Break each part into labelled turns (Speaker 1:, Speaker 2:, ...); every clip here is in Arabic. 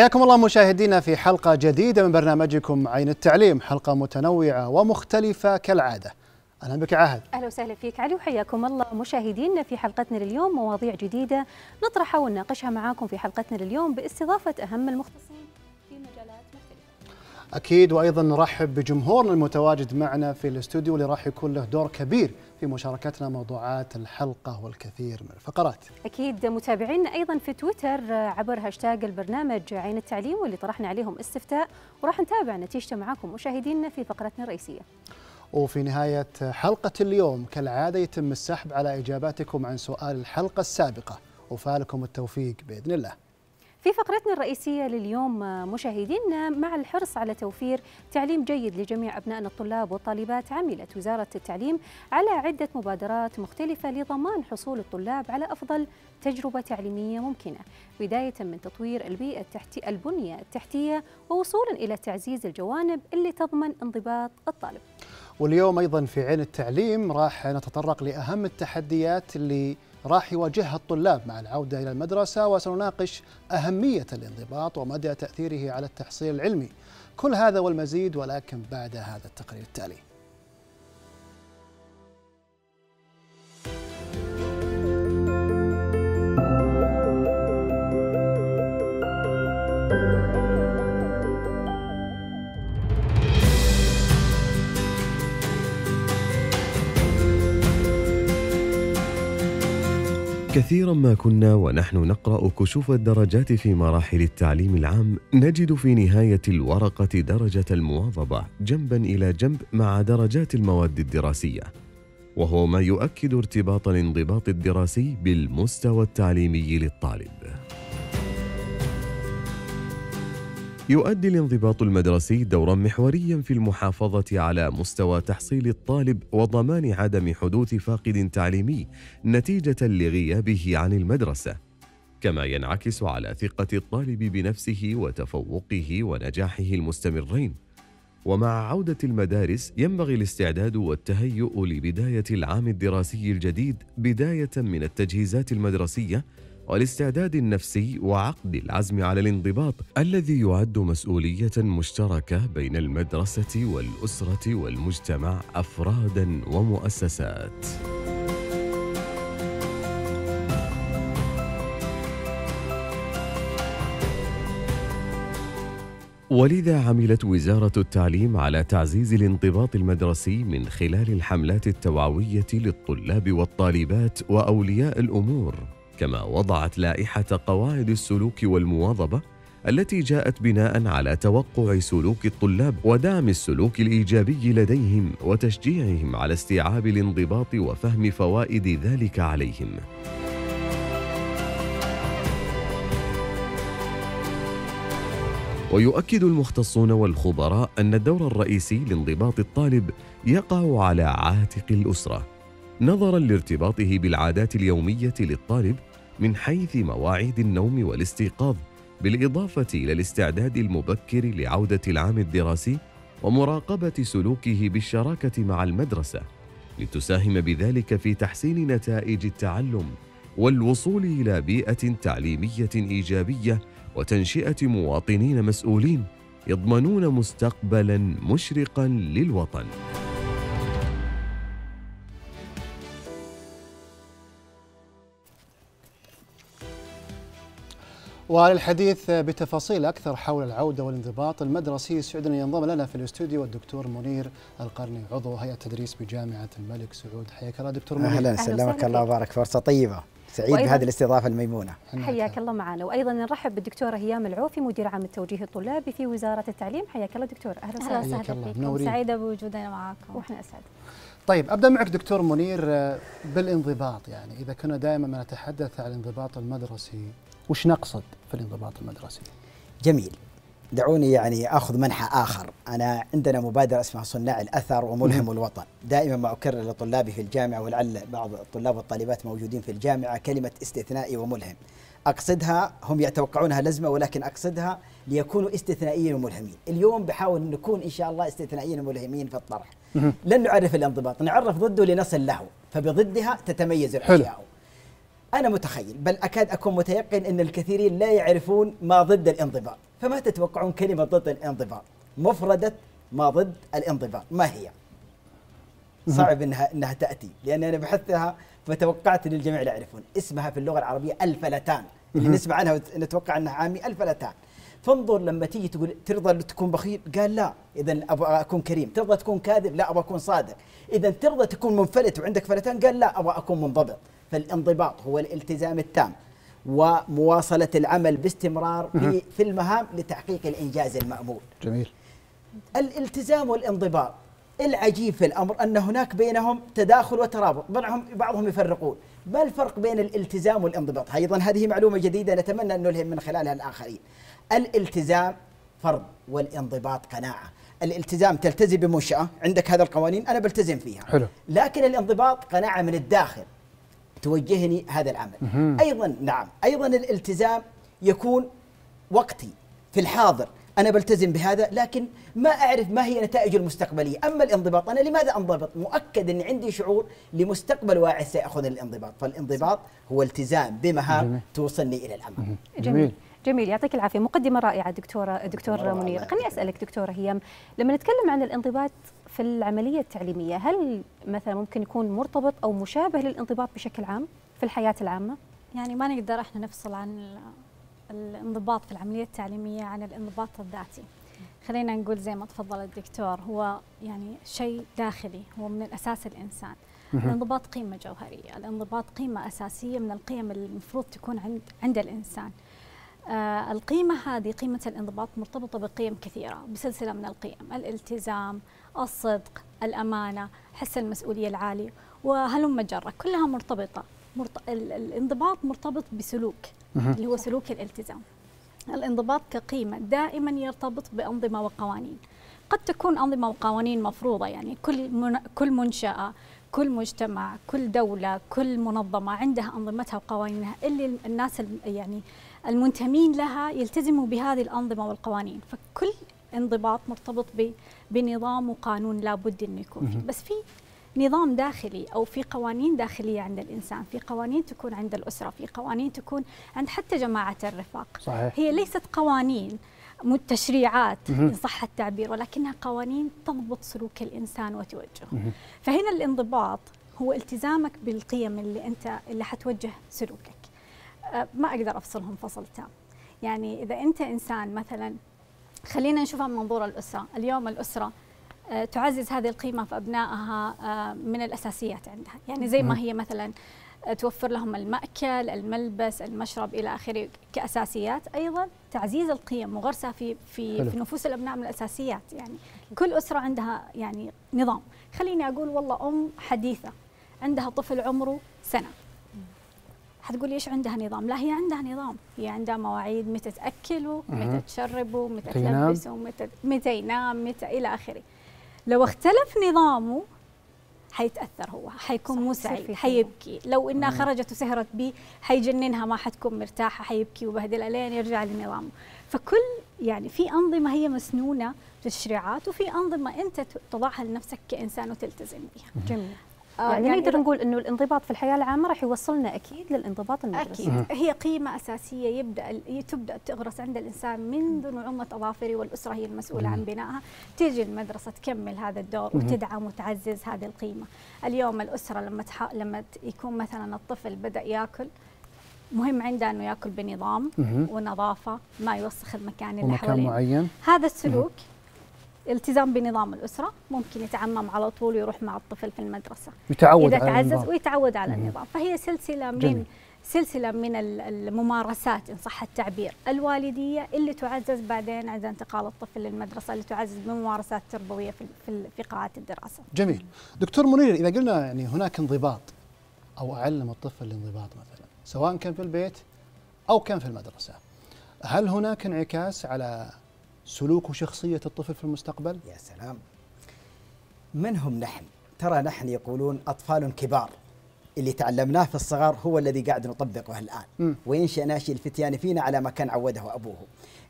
Speaker 1: حياكم الله مشاهدينا في حلقة جديدة من برنامجكم عين التعليم. حلقة متنوعة ومختلفة كالعادة. أهلا بك عهد
Speaker 2: أهلا وسهلا فيك علي وحياكم الله مشاهدينا في حلقتنا لليوم. مواضيع جديدة نطرحها ونناقشها معاكم في حلقتنا لليوم باستضافة أهم المختصين في مجالات مختلفة.
Speaker 1: أكيد وأيضا نرحب بجمهورنا المتواجد معنا في الاستوديو اللي راح يكون له دور كبير في مشاركتنا موضوعات الحلقة والكثير من الفقرات.
Speaker 2: أكيد متابعينا أيضا في تويتر عبر هاشتاج البرنامج عين التعليم واللي طرحنا عليهم استفتاء وراح نتابع نتيجته معاكم مشاهدينا في فقرتنا الرئيسية.
Speaker 1: وفي نهاية حلقة اليوم كالعادة يتم السحب على إجاباتكم عن سؤال الحلقة السابقة. وفالكم التوفيق بإذن الله.
Speaker 2: في فقرتنا الرئيسية لليوم مشاهدينا مع الحرص على توفير تعليم جيد لجميع أبنائنا الطلاب والطالبات عملت وزارة التعليم على عدة مبادرات مختلفة لضمان حصول الطلاب على أفضل تجربة تعليمية ممكنة. بداية من تطوير البيئة التحتي البنية التحتية ووصولا إلى تعزيز الجوانب اللي تضمن انضباط الطالب.
Speaker 1: واليوم أيضا في عين التعليم راح نتطرق لأهم التحديات اللي راح يواجهها الطلاب مع العودة إلى المدرسة وسنناقش أهمية الانضباط ومدى تأثيره على التحصيل العلمي. كل هذا والمزيد ولكن بعد هذا التقرير التالي.
Speaker 3: كثيرا ما كنا ونحن نقرأ كشوف الدرجات في مراحل التعليم العام نجد في نهاية الورقة درجة المواظبة جنبا إلى جنب مع درجات المواد الدراسية وهو ما يؤكد ارتباط الانضباط الدراسي بالمستوى التعليمي للطالب. يؤدي الانضباط المدرسي دورا محوريا في المحافظة على مستوى تحصيل الطالب وضمان عدم حدوث فاقد تعليمي نتيجة لغيابه عن المدرسة. كما ينعكس على ثقة الطالب بنفسه وتفوقه ونجاحه المستمرين. ومع عودة المدارس ينبغي الاستعداد والتهيؤ لبداية العام الدراسي الجديد بداية من التجهيزات المدرسية والاستعداد النفسي وعقد العزم على الانضباط الذي يعد مسؤولية مشتركة بين المدرسة والأسرة والمجتمع أفرادا ومؤسسات. ولذا عملت وزارة التعليم على تعزيز الانضباط المدرسي من خلال الحملات التوعوية للطلاب والطالبات وأولياء الأمور. كما وضعت لائحة قواعد السلوك والمواظبة التي جاءت بناء على توقع سلوك الطلاب ودعم السلوك الإيجابي لديهم وتشجيعهم على استيعاب الانضباط وفهم فوائد ذلك عليهم. ويؤكد المختصون والخبراء أن الدور الرئيسي لانضباط الطالب يقع على عاتق الأسرة نظرا لارتباطه بالعادات اليومية للطالب من حيث مواعيد النوم والاستيقاظ بالإضافة إلى الاستعداد المبكر لعودة العام الدراسي ومراقبة سلوكه بالشراكة مع المدرسة لتساهم بذلك في تحسين نتائج التعلم والوصول إلى بيئة تعليمية إيجابية وتنشئة مواطنين مسؤولين يضمنون مستقبلا مشرقا للوطن.
Speaker 1: وللحديث بتفاصيل أكثر حول العودة والانضباط المدرسي يسعدنا ينضم لنا في الاستوديو الدكتور منير القرني عضو هيئة تدريس بجامعة الملك سعود. حياك الله دكتور منير.
Speaker 4: أهلا سلمك الله وبارك فرصه طيبة. سعيد بهذه الاستضافة الميمونة.
Speaker 2: حياك الله معنا وأيضا نرحب بالدكتورة هيام العوفي مدير عام التوجيه الطلابي في وزارة التعليم. حياك الله دكتور. أهلا
Speaker 5: أهلا.
Speaker 2: وسهلا
Speaker 5: فيكم
Speaker 1: منورين.
Speaker 5: سعيدة بوجودنا معاكم.
Speaker 2: وأحنا أسعد.
Speaker 1: طيب أبدأ معك دكتور منير آه، بالانضباط يعني. إذا كنا دائما ما نتحدث عن الانضباط المدرسي وش نقصد في الانضباط المدرسي؟
Speaker 4: جميل. دعوني يعني أخذ منحى آخر. أنا عندنا مبادرة اسمها صناع الأثر وملهم الوطن. دائما ما أكرر لطلابي في الجامعة ولعل بعض الطلاب والطالبات موجودين في الجامعة كلمة استثنائي وملهم. أقصدها هم يتوقعونها لزمة ولكن أقصدها ليكونوا استثنائيين وملهمين. اليوم بحاول نكون إن شاء الله استثنائيين وملهمين في الطرح. لن نعرف الانضباط. نعرف ضده لنصل له. فبضدها تتميز
Speaker 1: حلو.
Speaker 4: الأشياء. أنا متخيل بل أكاد أكون متيقن إن الكثيرين لا يعرفون ما ضد الانضباط. فما تتوقعون كلمة ضد الانضباط؟ مفردة ما ضد الانضباط. ما هي؟ صعب انها إنها تأتي لأن أنا بحثها فتوقعت إن الجميع لا يعرفون. اسمها في اللغة العربية الفلتان. اللي نسمع عنها ونتوقع أنها عامي الفلتان. فانظر لما تيجي تقول ترضى تكون بخيل؟ قال لا. اذا أبغى أكون كريم. ترضى تكون كاذب؟ لا أبغى أكون صادق. اذا ترضى تكون منفلت وعندك فلتان؟ قال لا أبغى أكون منضبط. فالانضباط هو الالتزام التام ومواصلة العمل باستمرار في في المهام لتحقيق الإنجاز المأمول.
Speaker 1: جميل.
Speaker 4: الالتزام والانضباط. العجيب في الأمر أن هناك بينهم تداخل وترابط بعضهم بعضهم يفرقون. ما الفرق بين الالتزام والانضباط؟ أيضا هذه معلومة جديدة نتمنى أن نلهم من خلالها الآخرين. الالتزام فرض والانضباط قناعة. الالتزام تلتزم بمنشأة. عندك هذا القوانين؟ أنا بلتزم فيها.
Speaker 1: حلو.
Speaker 4: لكن الانضباط قناعة من الداخل. توجهني هذا العمل. أيضا نعم أيضا الالتزام يكون وقتي في الحاضر. أنا بلتزم بهذا لكن ما أعرف ما هي نتائجه المستقبلية. أما الانضباط أنا لماذا أنضبط؟ مؤكد أن عندي شعور لمستقبل واعي سيأخذ الانضباط. فالانضباط هو التزام بمهام
Speaker 1: جميل.
Speaker 4: توصلني إلى العمل.
Speaker 2: جميل. جميل. يعطيك العافية. مقدمة رائعة دكتوره دكتور منير. خليني أسألك دكتورة هيام لما نتكلم عن الانضباط في العملية التعليمية هل مثلا ممكن يكون مرتبط أو مشابه للانضباط بشكل عام في الحياة العامة؟
Speaker 5: يعني ما نقدر إحنا نفصل عن ال- الانضباط في العملية التعليمية عن الانضباط الذاتي. خلينا نقول زي ما تفضل الدكتور هو يعني شيء داخلي هو من أساس الإنسان. الانضباط قيمة جوهرية الانضباط قيمة أساسية من القيم اللي المفروض تكون عند عند الإنسان. آه القيمة هذه قيمة الانضباط مرتبطة بقيم كثيرة بسلسلة من القيم الالتزام الصدق الأمانة حس المسؤولية العالي وهلم جرة كلها مرتبطة. مرت... ال- الانضباط مرتبط بسلوك اللي هو سلوك الالتزام. الانضباط كقيمة دائما يرتبط بأنظمة وقوانين. قد تكون أنظمة وقوانين مفروضة يعني كل من كل منشأة كل مجتمع كل دولة كل منظمة عندها أنظمتها وقوانينها اللي الناس يعني المنتمين لها يلتزموا بهذه الأنظمة والقوانين فكل انضباط مرتبط بنظام وقانون لابد أنه يكون فيه بس في نظام داخلي أو في قوانين داخلية عند الإنسان، في قوانين تكون عند الأسرة، في قوانين تكون عند حتى جماعة الرفاق.
Speaker 1: صحيح
Speaker 5: هي ليست قوانين تشريعات. إن صح التعبير ولكنها قوانين تضبط سلوك الإنسان وتوجهه. فهنا الانضباط هو التزامك بالقيم اللي انت اللي حتوجه سلوكك. ما أقدر أفصلهم فصل تام. يعني إذا أنت إنسان مثلا خلينا نشوفها من منظور الأسرة، اليوم الأسرة آه، تعزز هذه القيمة في أبنائها آه، من الأساسيات عندها. يعني زي ما هي مثلا آه، توفر لهم المأكل الملبس المشرب إلى آخره كأساسيات. أيضا تعزيز القيم وغرسها في في
Speaker 1: حلو.
Speaker 5: في نفوس الأبناء من الأساسيات. يعني كل أسرة عندها يعني نظام. خليني أقول والله أم حديثة عندها طفل عمره سنة. حتقولي إيش عندها نظام؟ لا هي عندها نظام، هي عندها مواعيد متى تاكله،. متى تشربه، متى. تلبسه، متى متى ينام، متى إلى آخره. لو اختلف نظامه حيتأثر هو حيكون مو سعيد حيبكي لو إنها خرجت وسهرت بيه حيجننها ما حتكون مرتاحة حيبكي وبهدلها لين يرجع لنظامه فكل يعني في أنظمة هي مسنونة تشريعات وفي أنظمة أنت تضعها لنفسك كإنسان وتلتزم بها
Speaker 2: جميل
Speaker 5: آه،
Speaker 2: يعني, نقدر
Speaker 5: إذا-
Speaker 2: نقول إنه الانضباط في الحياة العامة راح يوصلنا أكيد للانضباط المدرسي.
Speaker 5: أكيد. هي قيمة أساسية يبدأ ال- تبدأ تغرس عند الإنسان منذ نعومة أظافره والأسرة هي المسؤولة عن بنائها. تيجي المدرسة تكمل هذا الدور وتدعم وتعزز هذه القيمة. اليوم الأسرة لما تح... لما يكون مثلا الطفل بدأ يأكل مهم عنده أنه يأكل بنظام
Speaker 1: مهم.
Speaker 5: ونظافة ما يوسخ المكان اللي حواليه
Speaker 1: معين.
Speaker 5: هذا السلوك التزام بنظام الأسرة ممكن يتعمم على طول ويروح مع الطفل في المدرسة.
Speaker 1: يتعود
Speaker 5: إذا
Speaker 1: على
Speaker 5: تعزز
Speaker 1: النظام.
Speaker 5: ويتعود على النظام. فهي سلسلة من
Speaker 1: جميل.
Speaker 5: سلسلة من ال- الممارسات إن صح التعبير. الوالدية اللي تعزز بعدين عند انتقال الطفل للمدرسة اللي تعزز بممارسات تربوية في في في قاعات الدراسة.
Speaker 1: جميل. دكتور منير إذا قلنا يعني هناك انضباط أو أعلم الطفل الانضباط مثلا سواء كان في البيت أو كان في المدرسة هل هناك انعكاس على سلوك وشخصية الطفل في المستقبل؟
Speaker 4: يا سلام. من هم نحن. ترى نحن يقولون أطفال كبار. اللي تعلمناه في الصغر هو الذي قاعد نطبقه الآن.
Speaker 1: مم.
Speaker 4: وينشأ ناشئ الفتيان فينا على ما كان عوده أبوه.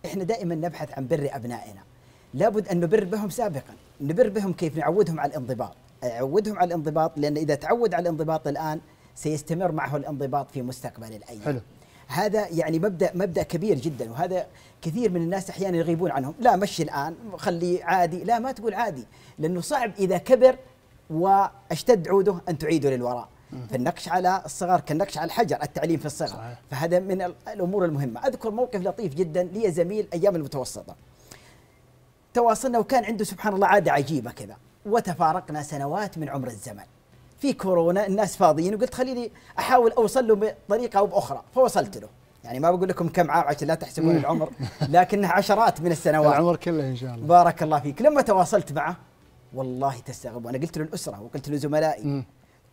Speaker 4: إحنا دائما نبحث عن بر أبنائنا. لابد أن نبر بهم سابقا. نبر بهم كيف نعودهم على الانضباط. نعودهم على الانضباط لأن إذا تعود على الانضباط الآن سيستمر معه الانضباط في مستقبل الأيام.
Speaker 1: حلو.
Speaker 4: هذا يعني مبدأ مبدأ كبير جدا وهذا كثير من الناس أحيانا يغيبون عنهم. لا مشي الآن خليه عادي. لا ما تقول عادي لأنه صعب إذا كبر وأشتد عوده أن تعيده للوراء. فالنقش على الصغر كالنقش على الحجر التعليم في الصغر.
Speaker 1: صحيح.
Speaker 4: فهذا من ال- الأمور المهمة. أذكر موقف لطيف جدا لي زميل أيام المتوسطة. تواصلنا وكان عنده سبحان الله عادة عجيبة كذا. وتفارقنا سنوات من عمر الزمن. في كورونا الناس فاضيين. وقلت خليني أحاول أوصل له بطريقة أو بأخرى. فوصلت له. يعني ما بقول لكم كم عام عشان لا تحسبون العمر لكنها عشرات من السنوات.
Speaker 1: العمر كله إن شاء الله.
Speaker 4: بارك الله فيك. لما تواصلت معه والله تستغرب. وأنا قلت للاسره وقلت لزملائي
Speaker 1: مم.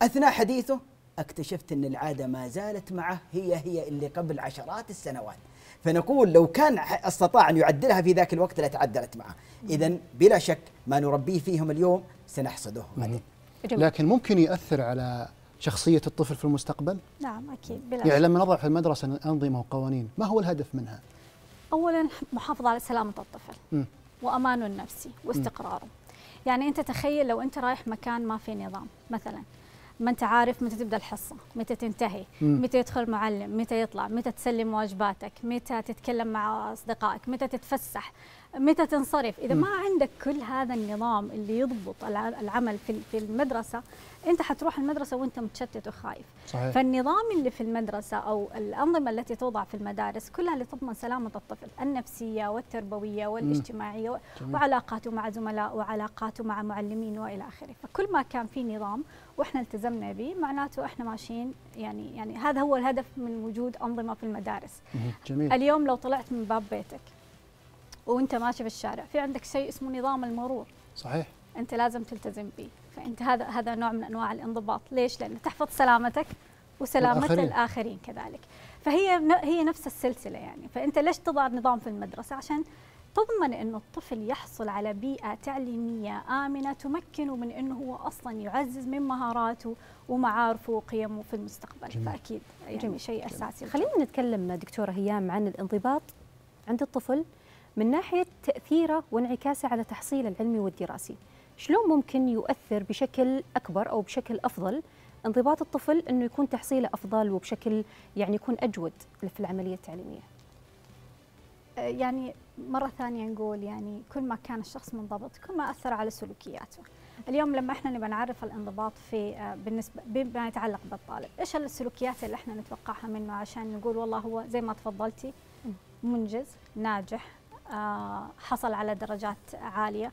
Speaker 4: أثناء حديثه اكتشفت أن العادة ما زالت معه هي هي اللي قبل عشرات السنوات. فنقول لو كان أستطاع أن يعدلها في ذاك الوقت لتعدلت معه. اذا بلا شك ما نربيه فيهم اليوم سنحصده. غدا
Speaker 2: جميل.
Speaker 1: لكن ممكن ياثر على شخصية الطفل في المستقبل
Speaker 5: نعم أكيد بلا
Speaker 1: يعني. لما نضع في المدرسة أنظمة وقوانين ما هو الهدف منها
Speaker 5: اولا محافظة على سلامة الطفل
Speaker 1: مم.
Speaker 5: وأمانه النفسي واستقراره يعني أنت تخيل لو أنت رايح مكان ما في نظام مثلا ما أنت عارف متى تبدأ الحصة متى تنتهي. متى يدخل معلم متى يطلع متى تسلم واجباتك متى تتكلم مع أصدقائك متى تتفسح متى تنصرف
Speaker 1: إذا.
Speaker 5: ما عندك كل هذا النظام اللي يضبط الع- العمل في في المدرسة أنت حتروح المدرسة وأنت متشتت وخايف
Speaker 1: صحيح
Speaker 5: فالنظام اللي في المدرسة أو الأنظمة التي توضع في المدارس كلها لتضمن سلامة الطفل النفسية والتربوية والاجتماعية و-
Speaker 1: جميل.
Speaker 5: وعلاقاته مع زملاء وعلاقاته مع معلمين وإلى آخره فكل ما كان في نظام وإحنا التزمنا به معناته إحنا ماشيين يعني يعني هذا هو الهدف من وجود أنظمة في المدارس.
Speaker 1: جميل.
Speaker 5: اليوم لو طلعت من باب بيتك وانت ماشي في الشارع في عندك شيء اسمه نظام المرور.
Speaker 1: صحيح.
Speaker 5: انت لازم تلتزم به. فانت هذا هذا نوع من أنواع الانضباط. ليش؟ لأنه تحفظ سلامتك
Speaker 1: وسلامة.
Speaker 5: الآخرين. الآخرين كذلك. فهي هي نفس السلسلة يعني. فانت ليش تضع نظام في المدرسة؟ عشان تضمن انه الطفل يحصل على بيئة تعليمية آمنة تمكنه من إنه هو أصلا يعزز من مهاراته ومعارفه وقيمه في المستقبل.
Speaker 1: جميل.
Speaker 5: فأكيد يعني
Speaker 2: جميل.
Speaker 5: شيء أساسي.
Speaker 2: خلينا نتكلم دكتورة هيام عن الانضباط عند الطفل من ناحية تأثيره وانعكاسه على تحصيله العلمي والدراسي شلون ممكن يؤثر بشكل أكبر أو بشكل أفضل انضباط الطفل أنه يكون تحصيله أفضل وبشكل يعني يكون أجود في العملية التعليمية؟
Speaker 5: يعني مرة ثانية نقول يعني كل ما كان الشخص منضبط كل ما أثر على سلوكياته. اليوم لما إحنا نبغى نعرف الانضباط في آه، بالنسبة بما يتعلق بالطالب إيش السلوكيات اللي إحنا نتوقعها منه عشان نقول والله هو زي ما تفضلتي منجز ناجح آه، حصل على درجات عالية.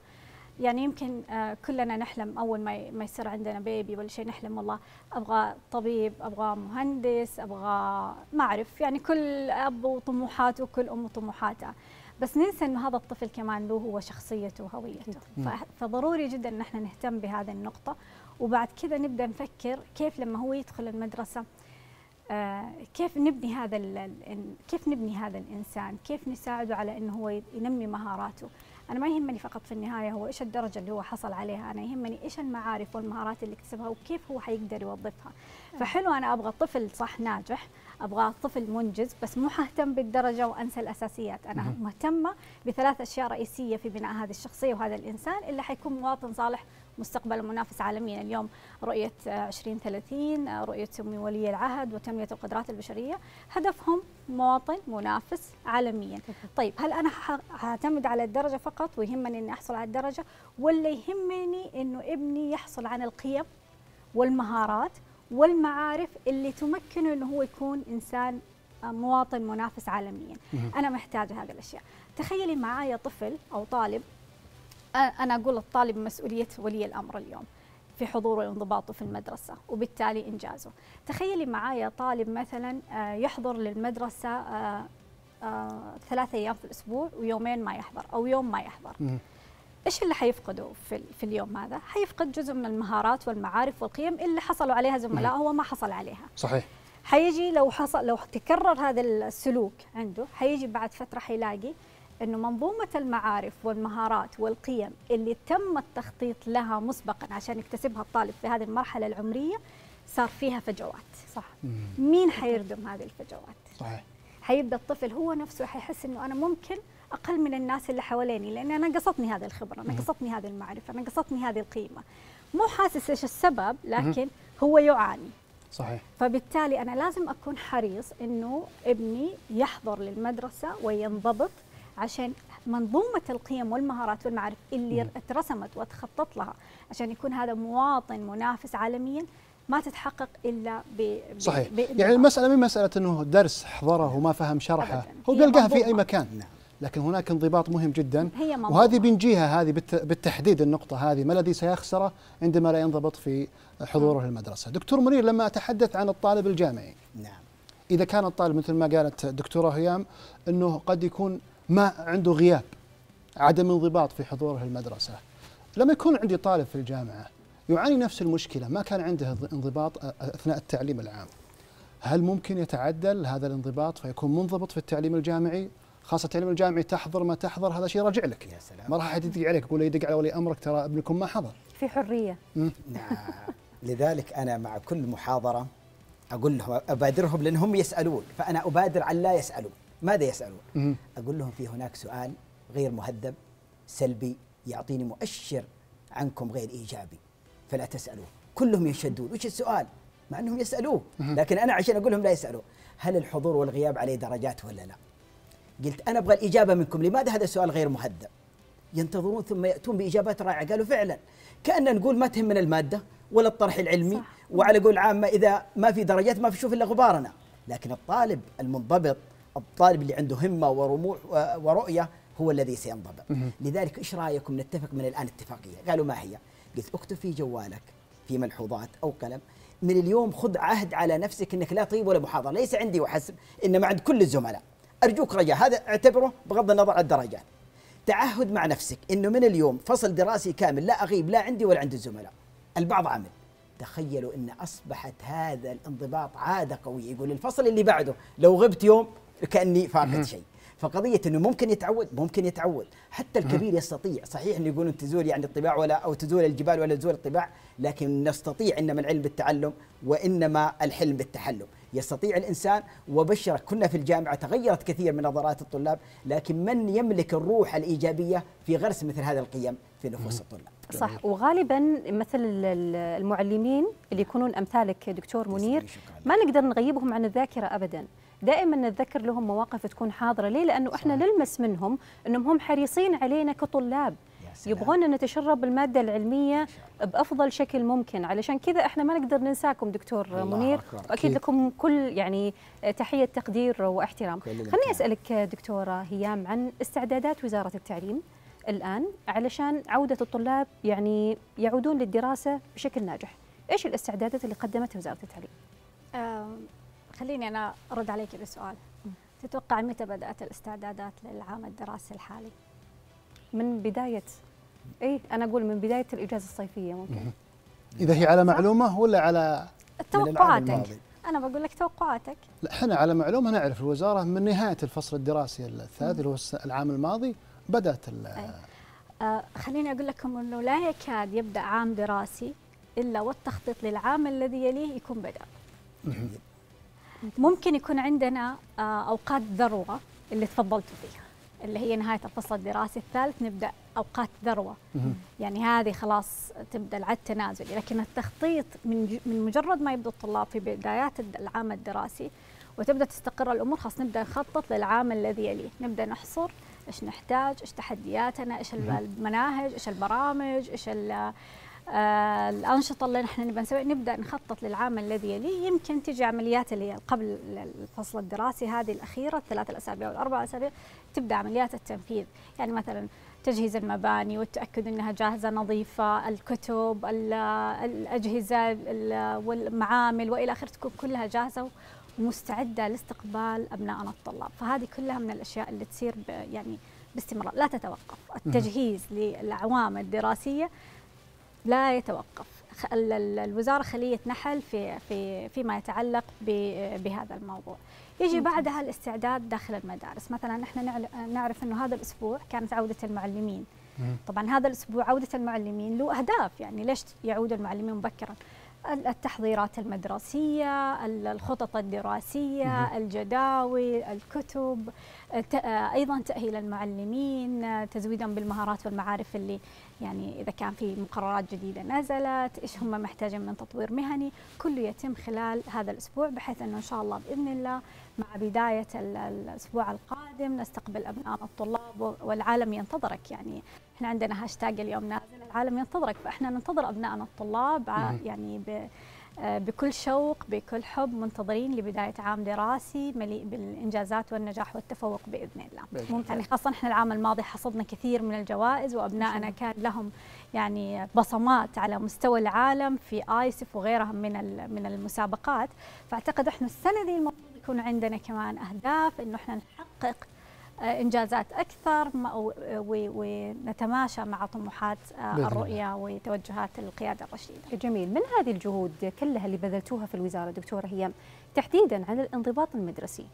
Speaker 5: يعني يمكن آه، كلنا نحلم أول ما ما يصير عندنا بيبي ولا شيء نحلم والله أبغى طبيب أبغى مهندس أبغى ما أعرف. يعني كل أب وطموحاته وكل ام وطموحاتها بس ننسى إنه هذا الطفل كمان له هو شخصيته وهويته. ف- فضروري جدا إن إحنا نهتم بهذه النقطة. وبعد كذا نبدأ نفكر كيف لما هو يدخل المدرسة آه، كيف نبني هذا كيف نبني هذا الإنسان؟ كيف نساعده على إنه هو ينمي مهاراته؟ أنا ما يهمني فقط في النهاية هو إيش الدرجة اللي هو حصل عليها أنا يهمني إيش المعارف والمهارات اللي اكتسبها وكيف هو حيقدر يوظفها. فحلو أنا أبغى طفل صح ناجح أبغى طفل منجز بس مو حهتم بالدرجة وأنسى الأساسيات.
Speaker 1: أنا.
Speaker 5: مهتمة بثلاث أشياء رئيسية في بناء هذه الشخصية وهذا الإنسان اللي حيكون مواطن صالح مستقبل منافس عالميا. اليوم رؤية آه، 2030 آه، رؤية سمو ولي العهد وتنمية القدرات البشرية هدفهم مواطن منافس عالميا. طيب هل أنا ح- حاعتمد على الدرجة فقط ويهمني إني أحصل على الدرجة ولا يهمني إنه ابني يحصل على القيم والمهارات والمعارف اللي تمكنه إنه هو يكون إنسان آه، مواطن منافس عالميا. أنا محتاجة هذه الأشياء تخيلي معايا طفل أو طالب آه، أنا أقول الطالب مسؤولية ولي الأمر اليوم في حضوره وانضباطه في المدرسة وبالتالي إنجازه تخيلي معايا طالب مثلا آه، يحضر للمدرسة آه، ثلاثة أيام في الأسبوع ويومين ما يحضر أو يوم ما يحضر. إيش اللي حيفقده في, في اليوم هذا؟ حيفقد جزء من المهارات والمعارف والقيم اللي حصلوا عليها زملاء هو ما حصل عليها.
Speaker 1: صحيح.
Speaker 5: حيجي لو حصل لو تكرر هذا السلوك عنده حيجي بعد فترة حيلاقي إنه منظومة المعارف والمهارات والقيم اللي تم التخطيط لها مسبقا عشان يكتسبها الطالب في هذه المرحلة العمرية صار فيها فجوات.
Speaker 2: صح.
Speaker 1: مم.
Speaker 5: مين حيردم هذه الفجوات؟
Speaker 1: صحيح.
Speaker 5: حيبدأ الطفل هو نفسه حيحس إنه أنا ممكن أقل من الناس اللي حواليني لأن أنا نقصتني هذه الخبرة نقصتني هذه المعرفة نقصتني هذه القيمة مو حاسس إيش السبب لكن هو يعاني
Speaker 1: صحيح
Speaker 5: فبالتالي أنا لازم أكون حريص إنه ابني يحضر للمدرسة وينضبط عشان منظومة القيم والمهارات والمعارف اللي. اترسمت وتخطط لها عشان يكون هذا مواطن منافس عالميا ما تتحقق إلا ب
Speaker 1: صحيح. يعني المسألة مو مسألة أنه درس حضره وما فهم شرحه
Speaker 5: أبداً.
Speaker 1: هو بيلقاها في أي
Speaker 5: منظومة.
Speaker 1: مكان
Speaker 4: نعم
Speaker 1: لكن هناك انضباط مهم جدا.
Speaker 5: هي.
Speaker 1: وهذه بنجيها هذه بالت- بالتحديد النقطة هذه ما الذي سيخسره عندما لا ينضبط في حضوره للمدرسة دكتور منير لما أتحدث عن الطالب الجامعي
Speaker 4: نعم.
Speaker 1: إذا كان الطالب مثل ما قالت الدكتورة هيام أنه قد يكون ما عنده غياب عدم انضباط في حضوره المدرسة. لما يكون عندي طالب في الجامعة يعاني نفس المشكلة ما كان عنده انضباط أثناء التعليم العام هل ممكن يتعدل هذا الانضباط فيكون منضبط في التعليم الجامعي؟ خاصة التعليم الجامعي تحضر ما تحضر هذا شيء راجع لك.
Speaker 4: يا سلام.
Speaker 1: ما راح أحد يدق عليك يقول يدق على ولي أمرك ترى ابنكم ما حضر.
Speaker 2: في حرية.
Speaker 4: نعم لذلك أنا مع كل محاضرة أقول لهم أبادرهم لأنهم يسألون فأنا أبادر عن لا يسألون. ماذا
Speaker 1: يسألون.
Speaker 4: أقول لهم في هناك سؤال غير مهذب سلبي يعطيني مؤشر عنكم غير إيجابي فلا تسالوه كلهم ينشدون. وش السؤال؟ مع أنهم يسالوه لكن أنا عشان أقول لهم لا يسالوه هل الحضور والغياب عليه درجات ولا لا؟ قلت أنا أبغى الإجابة منكم لماذا هذا السؤال غير مهذب؟ ينتظرون ثم يأتون بإجابات رائعة. قالوا فعلا كأن نقول ما تهمنا المادة ولا الطرح العلمي
Speaker 5: صح.
Speaker 4: وعلى قول عامه إذا ما في درجات ما في شوف إلا غبارنا. لكن الطالب المنضبط الطالب اللي عنده همة ورموح و- ورؤية هو الذي سينضبط. لذلك إيش رأيكم؟ نتفق من الآن اتفاقية. قالوا ما هي؟ قلت اكتب في جوالك في ملحوظات أو قلم من اليوم خذ عهد على نفسك إنك لا تغيب ولا محاضره ليس عندي وحسب إنما عند كل الزملاء. أرجوك رجاء هذا اعتبره بغض النظر عن الدرجات. تعهد مع نفسك إنه من اليوم فصل دراسي كامل لا أغيب لا عندي ولا عند الزملاء. البعض عمل. تخيلوا إن أصبحت هذا الانضباط عادة قوية. يقول الفصل اللي بعده لو غبت يوم كأني فاقد شيء. فقضية إنه ممكن يتعود ممكن يتعود. حتى الكبير يستطيع. صحيح إنه يقولون تزول يعني الطباع ولا أو تزول الجبال ولا تزول الطباع لكن نستطيع إنما العلم بالتعلم وإنما الحلم بالتحلم. يستطيع الإنسان وبشرك كنا في الجامعة تغيرت كثير من نظرات الطلاب لكن من يملك الروح الإيجابية في غرس مثل هذه القيم في نفوس الطلاب؟
Speaker 2: صح. وغالبا مثل ال- ال- المعلمين اللي يكونون أمثالك دكتور منير. ما نقدر نغيبهم عن الذاكرة ابدا. دائما نتذكر لهم مواقف تكون حاضرة. ليه؟ لأنه إحنا نلمس منهم إنهم هم حريصين علينا كطلاب.
Speaker 4: سلام.
Speaker 2: يبغون نتشرب المادة العلمية بأفضل شكل ممكن علشان كذا إحنا ما نقدر ننساكم دكتور
Speaker 4: الله
Speaker 2: منير
Speaker 4: أكبر.
Speaker 2: وأكيد
Speaker 1: أكيد.
Speaker 2: لكم كل يعني تحية تقدير واحترام. خليني أسألك دكتورة هيام عن استعدادات وزارة التعليم الآن علشان عودة الطلاب يعني يعودون للدراسة بشكل ناجح إيش الاستعدادات اللي قدمتها وزارة التعليم
Speaker 5: خليني أنا أرد عليك بسؤال تتوقع متى بدأت الاستعدادات للعام الدراسي الحالي؟
Speaker 2: من بداية اي أنا أقول من بداية الإجازة الصيفية ممكن.
Speaker 1: إذا هي على معلومة ولا على
Speaker 5: توقعاتك. أنا بقول لك توقعاتك.
Speaker 1: لا إحنا على معلومة نعرف الوزارة من نهاية الفصل الدراسي الثالث اللي هو العام الماضي بدأت ال-
Speaker 5: أي. آه خليني أقول لكم إنه لا يكاد يبدأ عام دراسي إلا والتخطيط للعام الذي يليه يكون بدأ. ممكن يكون عندنا آه أوقات ذروه اللي تفضلتوا فيها اللي هي نهاية الفصل الدراسي الثالث نبدأ أوقات ذروة. يعني هذه خلاص تبدأ العد تنازلي. لكن التخطيط من من مجرد ما يبدأ الطلاب في بدايات العام الدراسي وتبدأ تستقر الأمور خلاص نبدأ نخطط للعام الذي يليه. نبدأ نحصر إيش نحتاج إيش تحدياتنا إيش ال- المناهج إيش البرامج إيش آه، الأنشطة اللي نحن نبغى نسويها نبدأ نخطط للعام الذي يليه. يمكن تجي عمليات اللي هي قبل الفصل الدراسي هذه الأخيرة الثلاث الأسابيع والأربع أسابيع تبدأ عمليات التنفيذ. يعني مثلا تجهيز المباني والتأكد إنها جاهزة نظيفة الكتب ال- الأجهزة ال- والمعامل وإلى آخره تكون كلها جاهزة ومستعدة لاستقبال أبنائنا الطلاب. فهذه كلها من الأشياء اللي تصير يعني باستمرار. لا تتوقف. التجهيز للاعوام الدراسية لا يتوقف. خ- ال- ال- الوزارة خلية نحل في في فيما يتعلق بهذا الموضوع. يجي بعدها الاستعداد داخل المدارس. مثلا إحنا نعرف إنه هذا الأسبوع كانت عودة المعلمين. طبعا هذا الأسبوع عودة المعلمين له أهداف. يعني ليش يعود المعلمين مبكرا؟ ال- التحضيرات المدرسية ال- الخطط الدراسية الجداول الكتب ت- أيضا تأهيل المعلمين تزويدهم بالمهارات والمعارف اللي يعني إذا كان في مقررات جديدة نزلت إيش هم محتاجين من تطوير مهني. كله يتم خلال هذا الأسبوع بحيث إنه إن شاء الله بإذن الله مع بداية الأسبوع القادم نستقبل ابنائنا الطلاب والعالم ينتظرك. يعني إحنا عندنا هاشتاج اليوم نازل العالم ينتظرك. فإحنا ننتظر أبنائنا الطلاب يعني آه، بكل شوق بكل حب منتظرين لبداية عام دراسي مليء بالإنجازات والنجاح والتفوق بإذن الله. ممكن يعني خاصة إحنا العام الماضي حصدنا كثير من الجوائز وأبنائنا كان لهم يعني بصمات على مستوى العالم في آيسف وغيرها من من المسابقات. فأعتقد إحنا السنة دي المفروض يكون عندنا كمان أهداف إنه إحنا نحقق آه، إنجازات أكثر ونتماشى مع طموحات آه، الرؤية وتوجهات القيادة الرشيدة.
Speaker 2: جميل، من هذه الجهود كلها اللي بذلتوها في الوزارة دكتورة هيام تحديدا على الانضباط المدرسي.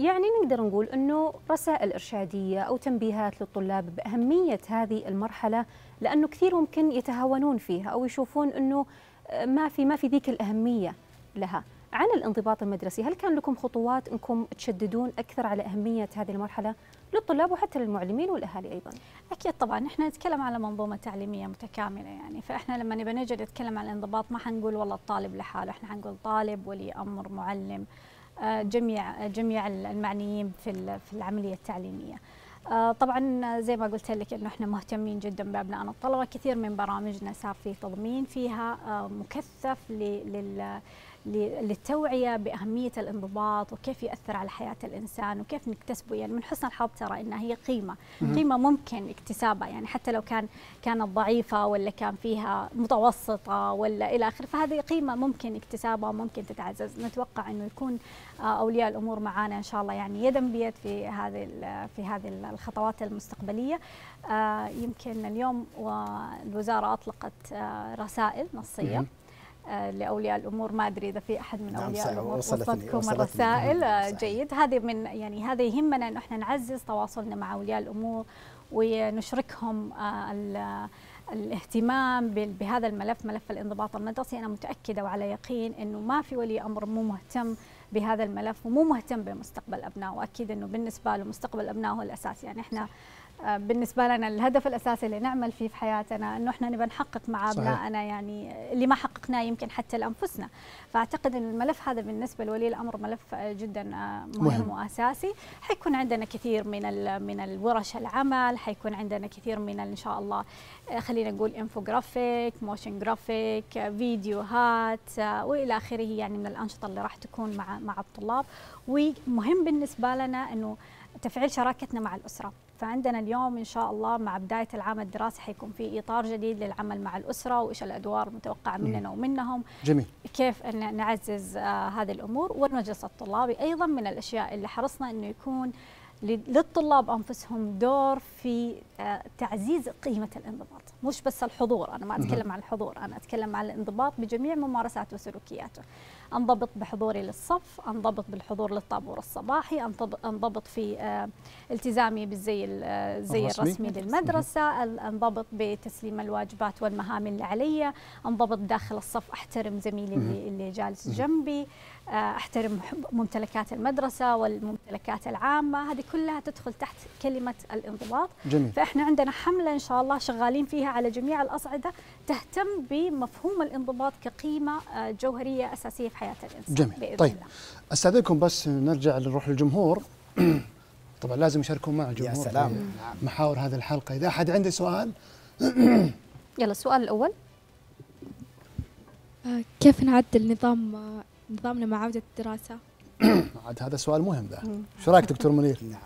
Speaker 2: يعني نقدر نقول إنه رسائل إرشادية أو تنبيهات للطلاب بأهمية هذه المرحلة لأنه كثير ممكن يتهاونون فيها أو يشوفون إنه آه، ما في ما في ذيك الأهمية لها. عن الانضباط المدرسي هل كان لكم خطوات إنكم تشددون أكثر على أهمية هذه المرحلة للطلاب وحتى للمعلمين والأهالي أيضا؟
Speaker 5: أكيد طبعا إحنا نتكلم على منظومة تعليمية متكاملة يعني فإحنا لما نبي نجي نتكلم عن الانضباط ما حنقول والله الطالب لحاله إحنا حنقول طالب ولي أمر معلم آه، جميع جميع المعنيين في في العملية التعليمية. آه، طبعا زي ما قلت لك إنه إحنا مهتمين جدا بابنائنا الطلبة كثير من برامجنا صار في تضمين فيها آه، مكثف لل للتوعية بأهمية الانضباط وكيف يأثر على حياة الإنسان وكيف نكتسبه. يعني من حسن الحظ ترى إنها هي قيمة. قيمة ممكن اكتسابها. يعني حتى لو كان كانت ضعيفة ولا كان فيها متوسطة ولا إلى آخره فهذه قيمة ممكن اكتسابها ممكن تتعزز. نتوقع إنه يكون آه، أولياء الأمور معانا إن شاء الله. يعني يدا بيد في هذه في هذه الخطوات المستقبلية. آه، يمكن اليوم الوزارة أطلقت آه، رسائل نصية. لأولياء الأمور. ما أدري إذا في أحد من نعم، أولياء الأمور وصلتكم الرسائل. آه، جيد. هذه من يعني هذا يهمنا إنه إحنا نعزز تواصلنا مع أولياء الأمور ونشركهم آه، الاهتمام بهذا الملف ملف الانضباط المدرسي. أنا متأكدة وعلى يقين إنه ما في ولي أمر مو مهتم بهذا الملف ومو مهتم بمستقبل أبنائه. وأكيد إنه بالنسبة له مستقبل أبنائه هو الأساس. يعني إحنا آه، بالنسبة لنا الهدف الأساسي اللي نعمل فيه في حياتنا أنه إحنا نبى نحقق مع أبنائنا يعني اللي ما حققناه يمكن حتى لأنفسنا. فأعتقد أن الملف هذا بالنسبة لولي الأمر ملف جدا آه، مهم, مهم. وأساسي. حيكون عندنا كثير من من الورش العمل حيكون عندنا كثير من إن شاء الله آه، خلينا نقول infographic motion graphic فيديوهات وإلى آخره يعني من الأنشطة اللي راح تكون مع مع الطلاب. ومهم بالنسبة لنا إنه تفعيل شراكتنا مع الأسرة. فعندنا اليوم إن شاء الله مع بداية العام الدراسي حيكون في إطار جديد للعمل مع الأسرة وإيش الأدوار المتوقعه مننا ومنهم.
Speaker 1: جميل.
Speaker 5: كيف إن نعزز آه هذه الأمور والمجلس الطلابي أيضا من الأشياء اللي حرصنا إنه يكون للطلاب أنفسهم دور في آه، تعزيز قيمة الانضباط، مش بس الحضور، أنا ما أتكلم عن الحضور، أنا أتكلم عن الانضباط بجميع ممارساته وسلوكياته. أنضبط بحضوري للصف أنضبط بالحضور للطابور الصباحي أنضبط في آه، التزامي بالزي الزي الرسمي, الرسمي للمدرسة أنضبط بتسليم الواجبات والمهام اللي علي أنضبط داخل الصف أحترم زميلي اللي, اللي جالس جنبي آه، أحترم ممتلكات المدرسة والممتلكات العامة. هذه كلها تدخل تحت كلمة الانضباط.
Speaker 1: جميل.
Speaker 5: فإحنا عندنا حملة إن شاء الله شغالين فيها على جميع الأصعدة تهتم بمفهوم الانضباط كقيمة آه، جوهرية أساسية في حياة الإنسان
Speaker 1: جميل. بإذن طيب. الله. استاذنكم بس نرجع نروح للجمهور طبعا لازم يشاركون مع الجمهور.
Speaker 4: يا سلام.
Speaker 1: في محاور هذه الحلقة. إذا أحد عنده سؤال؟
Speaker 2: يلا السؤال الأول.
Speaker 6: آه، كيف نعدل نظام نظامنا مع عودة الدراسة؟
Speaker 1: عاد هذا سؤال مهم ذا. شو رأيك دكتور منير؟
Speaker 4: نعم.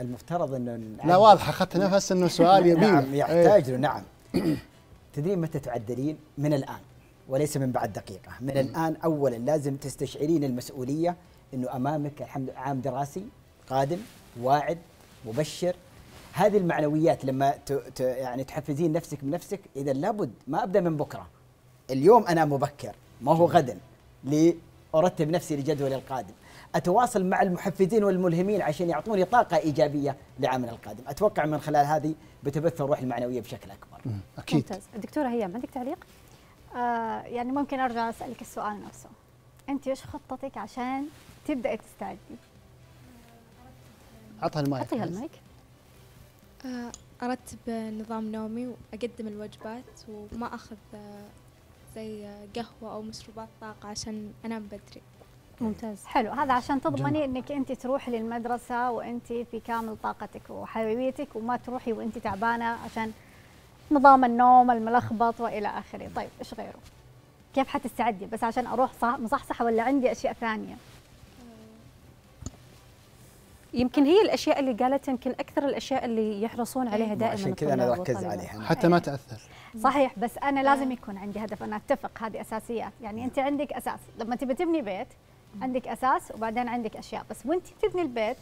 Speaker 4: المفترض إنه
Speaker 1: لا واضح أخذت نفس إنه سؤال يبي
Speaker 4: نعم يحتاج له نعم. تدرين متى تعدلين؟ من الآن وليس من بعد دقيقة. من الآن أولا لازم تستشعرين المسؤولية أنه أمامك الحمد عام دراسي قادم واعد مبشر. هذه المعنويات لما يعني تحفزين نفسك بنفسك إذا لابد ما أبدأ من بكرة. اليوم أنا مبكر ما هو غدا لأرتب نفسي لجدولي القادم. أتواصل مع المحفزين والملهمين عشان يعطوني طاقة إيجابية لعمل القادم. أتوقع من خلال هذه بتبث الروح المعنوية بشكل أكبر.
Speaker 2: أكيد. ممتاز. الدكتورة هيام عندك تعليق؟
Speaker 5: آه يعني ممكن أرجع أسألك السؤال نفسه. أنت إيش خطتك عشان تبداي تستعدي؟
Speaker 1: عطها المايك.
Speaker 2: أعطيها المايك.
Speaker 6: آه أرتب نظام نومي وأقدم الوجبات وما أخذ آه، زي قهوة أو مشروبات طاقة عشان أنام بدري.
Speaker 2: ممتاز.
Speaker 5: حلو. هذا عشان تضمني إنك أنت تروحي للمدرسة وأنت في كامل طاقتك وحيويتك وما تروحي وأنت تعبانة عشان نظام النوم الملخبط وإلى آخره. طيب إيش غيره؟ كيف حتستعدي؟ بس عشان أروح صح مصحصحة ولا عندي أشياء ثانية؟
Speaker 2: يمكن هي الأشياء اللي قالتها يمكن أكثر الأشياء اللي يحرصون عليها دائما
Speaker 4: عشان كذا أنا
Speaker 2: الطلاب
Speaker 4: ركز
Speaker 2: والطالبات.
Speaker 4: عليها.
Speaker 1: حتى ما تأثر.
Speaker 5: صحيح. بس أنا لازم يكون عندي هدف. أنا أتفق. هذه أساسيات. يعني أنت عندك أساس. لما تبي تبني بيت عندك أساس وبعدين عندك أشياء. بس وانت تبني البيت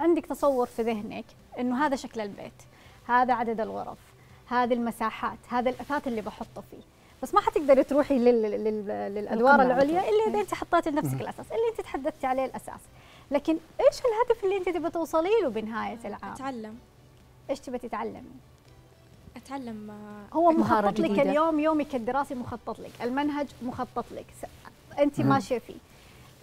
Speaker 5: عندك تصور في ذهنك إنه هذا شكل البيت. هذا عدد الغرف هذه المساحات هذا الأثاث اللي بحطه فيه. بس ما حتقدري تروحي لل... لل...
Speaker 2: للأدوار
Speaker 5: العليا. إلا إذا أنت حطيتي لنفسك الأساس اللي أنت تحدثتي عليه الأساس. لكن إيش الهدف اللي أنت تبي توصلي له بنهاية العام؟
Speaker 6: أتعلم.
Speaker 5: إيش تبي تتعلمي؟
Speaker 6: أتعلم آه،
Speaker 5: هو مخطط لك. اليوم يومك الدراسي مخطط لك المنهج مخطط لك.
Speaker 1: أنت.
Speaker 5: ماشية فيه.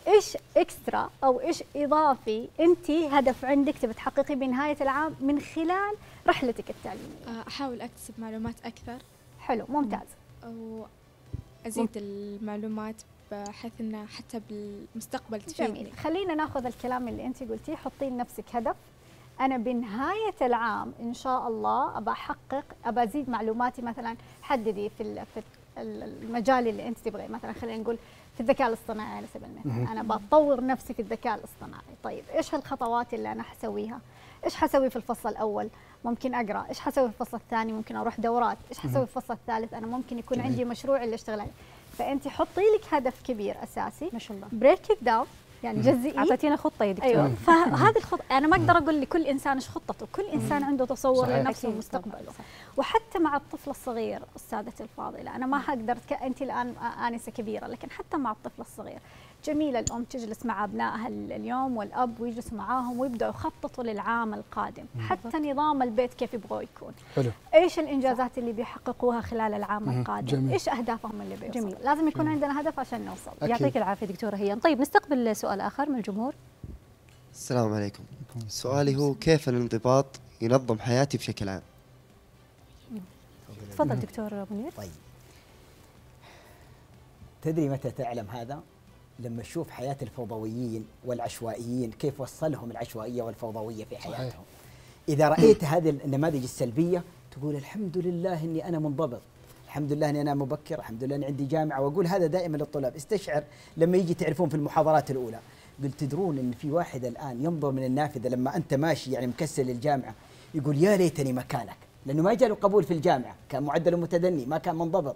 Speaker 5: إيش إكسترا أو إيش إضافي انت هدف عندك تبي تحققيه بنهاية العام من خلال رحلتك التعليمية؟
Speaker 6: آه، أحاول أكتسب معلومات أكثر.
Speaker 5: حلو ممتاز.
Speaker 6: وأزيد المعلومات بحيث أنها حتى بالمستقبل تفيدني.
Speaker 5: جميل. خلينا ناخذ الكلام اللي انت قلتيه حطي لنفسك هدف. أنا بنهاية العام إن شاء الله أبى أحقق أبى أزيد معلوماتي مثلا حددي في في ال- المجال اللي انت تبغيه. مثلا خلينا نقول في الذكاء الاصطناعي على سبيل المثال. أنا بطور نفسي في الذكاء الاصطناعي. طيب إيش الخطوات اللي أنا حسويها؟ إيش حسوي في الفصل الأول؟ ممكن أقرأ. إيش حسوي في الفصل الثاني؟ ممكن أروح دورات. إيش حسوي في الفصل الثالث؟ أنا ممكن يكون. عندي مشروع اللي أشتغل عليه. فأنت حطي لك هدف كبير أساسي.
Speaker 2: ما شاء الله.
Speaker 5: breakdown يعني جزئي
Speaker 2: أعطيتينا خطة يا دكتور.
Speaker 5: أيوه. فهذه الخطه أنا ما أقدر أقول لكل إنسان إيش خطته. كل إنسان عنده تصور
Speaker 1: صحيح.
Speaker 5: لنفسه ومستقبله. وحتى مع الطفل الصغير أستاذتي الفاضلة أنا ما حقدر ك- انت الآن آنسة كبيرة لكن حتى مع الطفل الصغير جميل الأم تجلس مع أبنائها ال- اليوم والأب ويجلس معاهم ويبدأوا يخططوا للعام القادم. حتى نظام البيت كيف يبغوا يكون.
Speaker 1: حلو.
Speaker 5: إيش الإنجازات اللي بيحققوها خلال العام
Speaker 1: مهم.
Speaker 5: القادم؟
Speaker 1: جميل.
Speaker 5: إيش أهدافهم اللي بيوصلوا؟
Speaker 2: جميل.
Speaker 5: لازم يكون
Speaker 1: جميل.
Speaker 5: عندنا هدف عشان نوصل.
Speaker 1: أكيد.
Speaker 2: يعطيك العافية دكتورة هيام طيب نستقبل سؤال آخر من الجمهور.
Speaker 7: السلام عليكم. سؤالي هو كيف الانضباط ينظم حياتي بشكل عام؟
Speaker 2: تفضل دكتور منير
Speaker 4: طيب. تدري متى تعلم هذا؟ لما تشوف حياة الفوضويين والعشوائيين كيف وصلهم العشوائية والفوضوية في
Speaker 1: صحيح.
Speaker 4: حياتهم؟ إذا رأيت هذه النماذج السلبية تقول الحمد لله أني أنا منضبط. الحمد لله أني أنا مبكر. الحمد لله أني عندي جامعة. وأقول هذا دائما للطلاب. استشعر لما يجي تعرفون في المحاضرات الأولى. قلت تدرون أن في واحد الآن ينظر من النافذة لما أنت ماشي يعني مكسل للجامعة يقول يا ليتني مكانك. لأنه ما جاء له قبول في الجامعة. كان معدله متدني ما كان منضبط.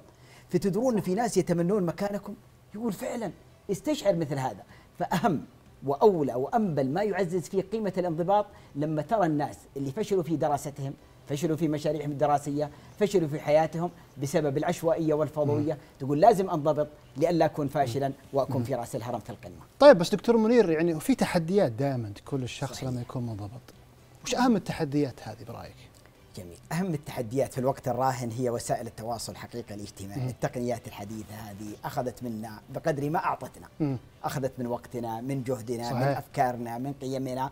Speaker 4: فتدرون أن في ناس يتمنون مكانكم؟ يقول فعلا. استشعر مثل هذا فأهم وأولى وأنبل ما يعزز فيه قيمة الانضباط لما ترى الناس اللي فشلوا في دراستهم فشلوا في مشاريعهم الدراسية فشلوا في حياتهم بسبب العشوائية والفوضوية تقول لازم أنضبط لئلا أكون فاشلا وأكون في رأس الهرم في القمة
Speaker 1: طيب بس دكتور منير يعني في تحديات دائما تكون للشخص
Speaker 4: صحيح.
Speaker 1: لما يكون منضبط وش أهم التحديات هذه برأيك؟
Speaker 4: جميل أهم التحديات في الوقت الراهن هي وسائل التواصل حقيقة الاجتماعي
Speaker 1: مم.
Speaker 4: التقنيات الحديثة هذه أخذت منا بقدر ما أعطتنا
Speaker 1: مم.
Speaker 4: أخذت من وقتنا من جهدنا
Speaker 1: صحيح.
Speaker 4: من أفكارنا من قيمنا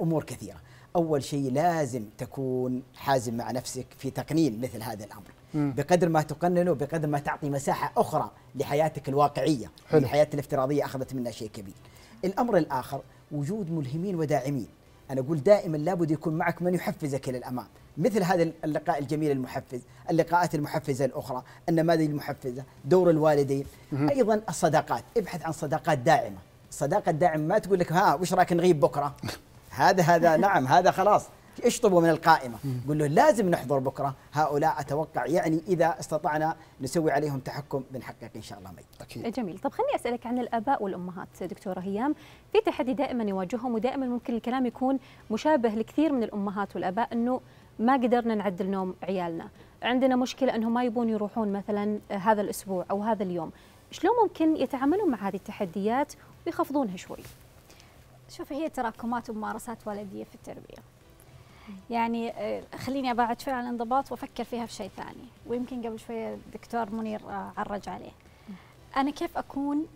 Speaker 4: أمور كثيرة أول شيء لازم تكون حازم مع نفسك في تقنين مثل هذا الأمر
Speaker 1: مم.
Speaker 4: بقدر ما تقننه بقدر ما تعطي مساحة أخرى لحياتك الواقعية
Speaker 1: حلو.
Speaker 4: الحياة الافتراضية أخذت منها شيء كبير الأمر الآخر وجود ملهمين وداعمين أنا أقول دائما لابد يكون معك من يحفزك إلى الأمام مثل هذا اللقاء الجميل المحفز اللقاءات المحفزة الأخرى النماذج المحفزة دور الوالدين. أيضا الصداقات. ابحث عن صداقات داعمة. الصداقة الداعمة ما تقول لك ها وش رايك نغيب بكرة؟ هذا هذا نعم هذا خلاص. اشطبوا من القائمة. قل له لازم نحضر بكرة. هؤلاء أتوقع يعني إذا استطعنا نسوي عليهم تحكم بنحقق إن شاء الله مي
Speaker 1: أكيد.
Speaker 2: جميل. طب خليني أسألك عن الآباء والأمهات دكتورة هيام. في تحدي دائما يواجههم ودائما ممكن الكلام يكون مشابه لكثير من الأمهات والآباء إنه ما قدرنا نعدل نوم عيالنا. عندنا مشكلة أنهم ما يبون يروحون مثلا هذا الأسبوع أو هذا اليوم. شلون ممكن يتعاملون مع هذه التحديات ويخفضونها شوي؟
Speaker 5: شوفي هي تراكمات وممارسات والديه في التربية. يعني آه، خليني أبعد شوي عن الانضباط وأفكر فيها في شيء ثاني. ويمكن قبل شوية الدكتور منير آه، عرج عليه. أنا كيف أكون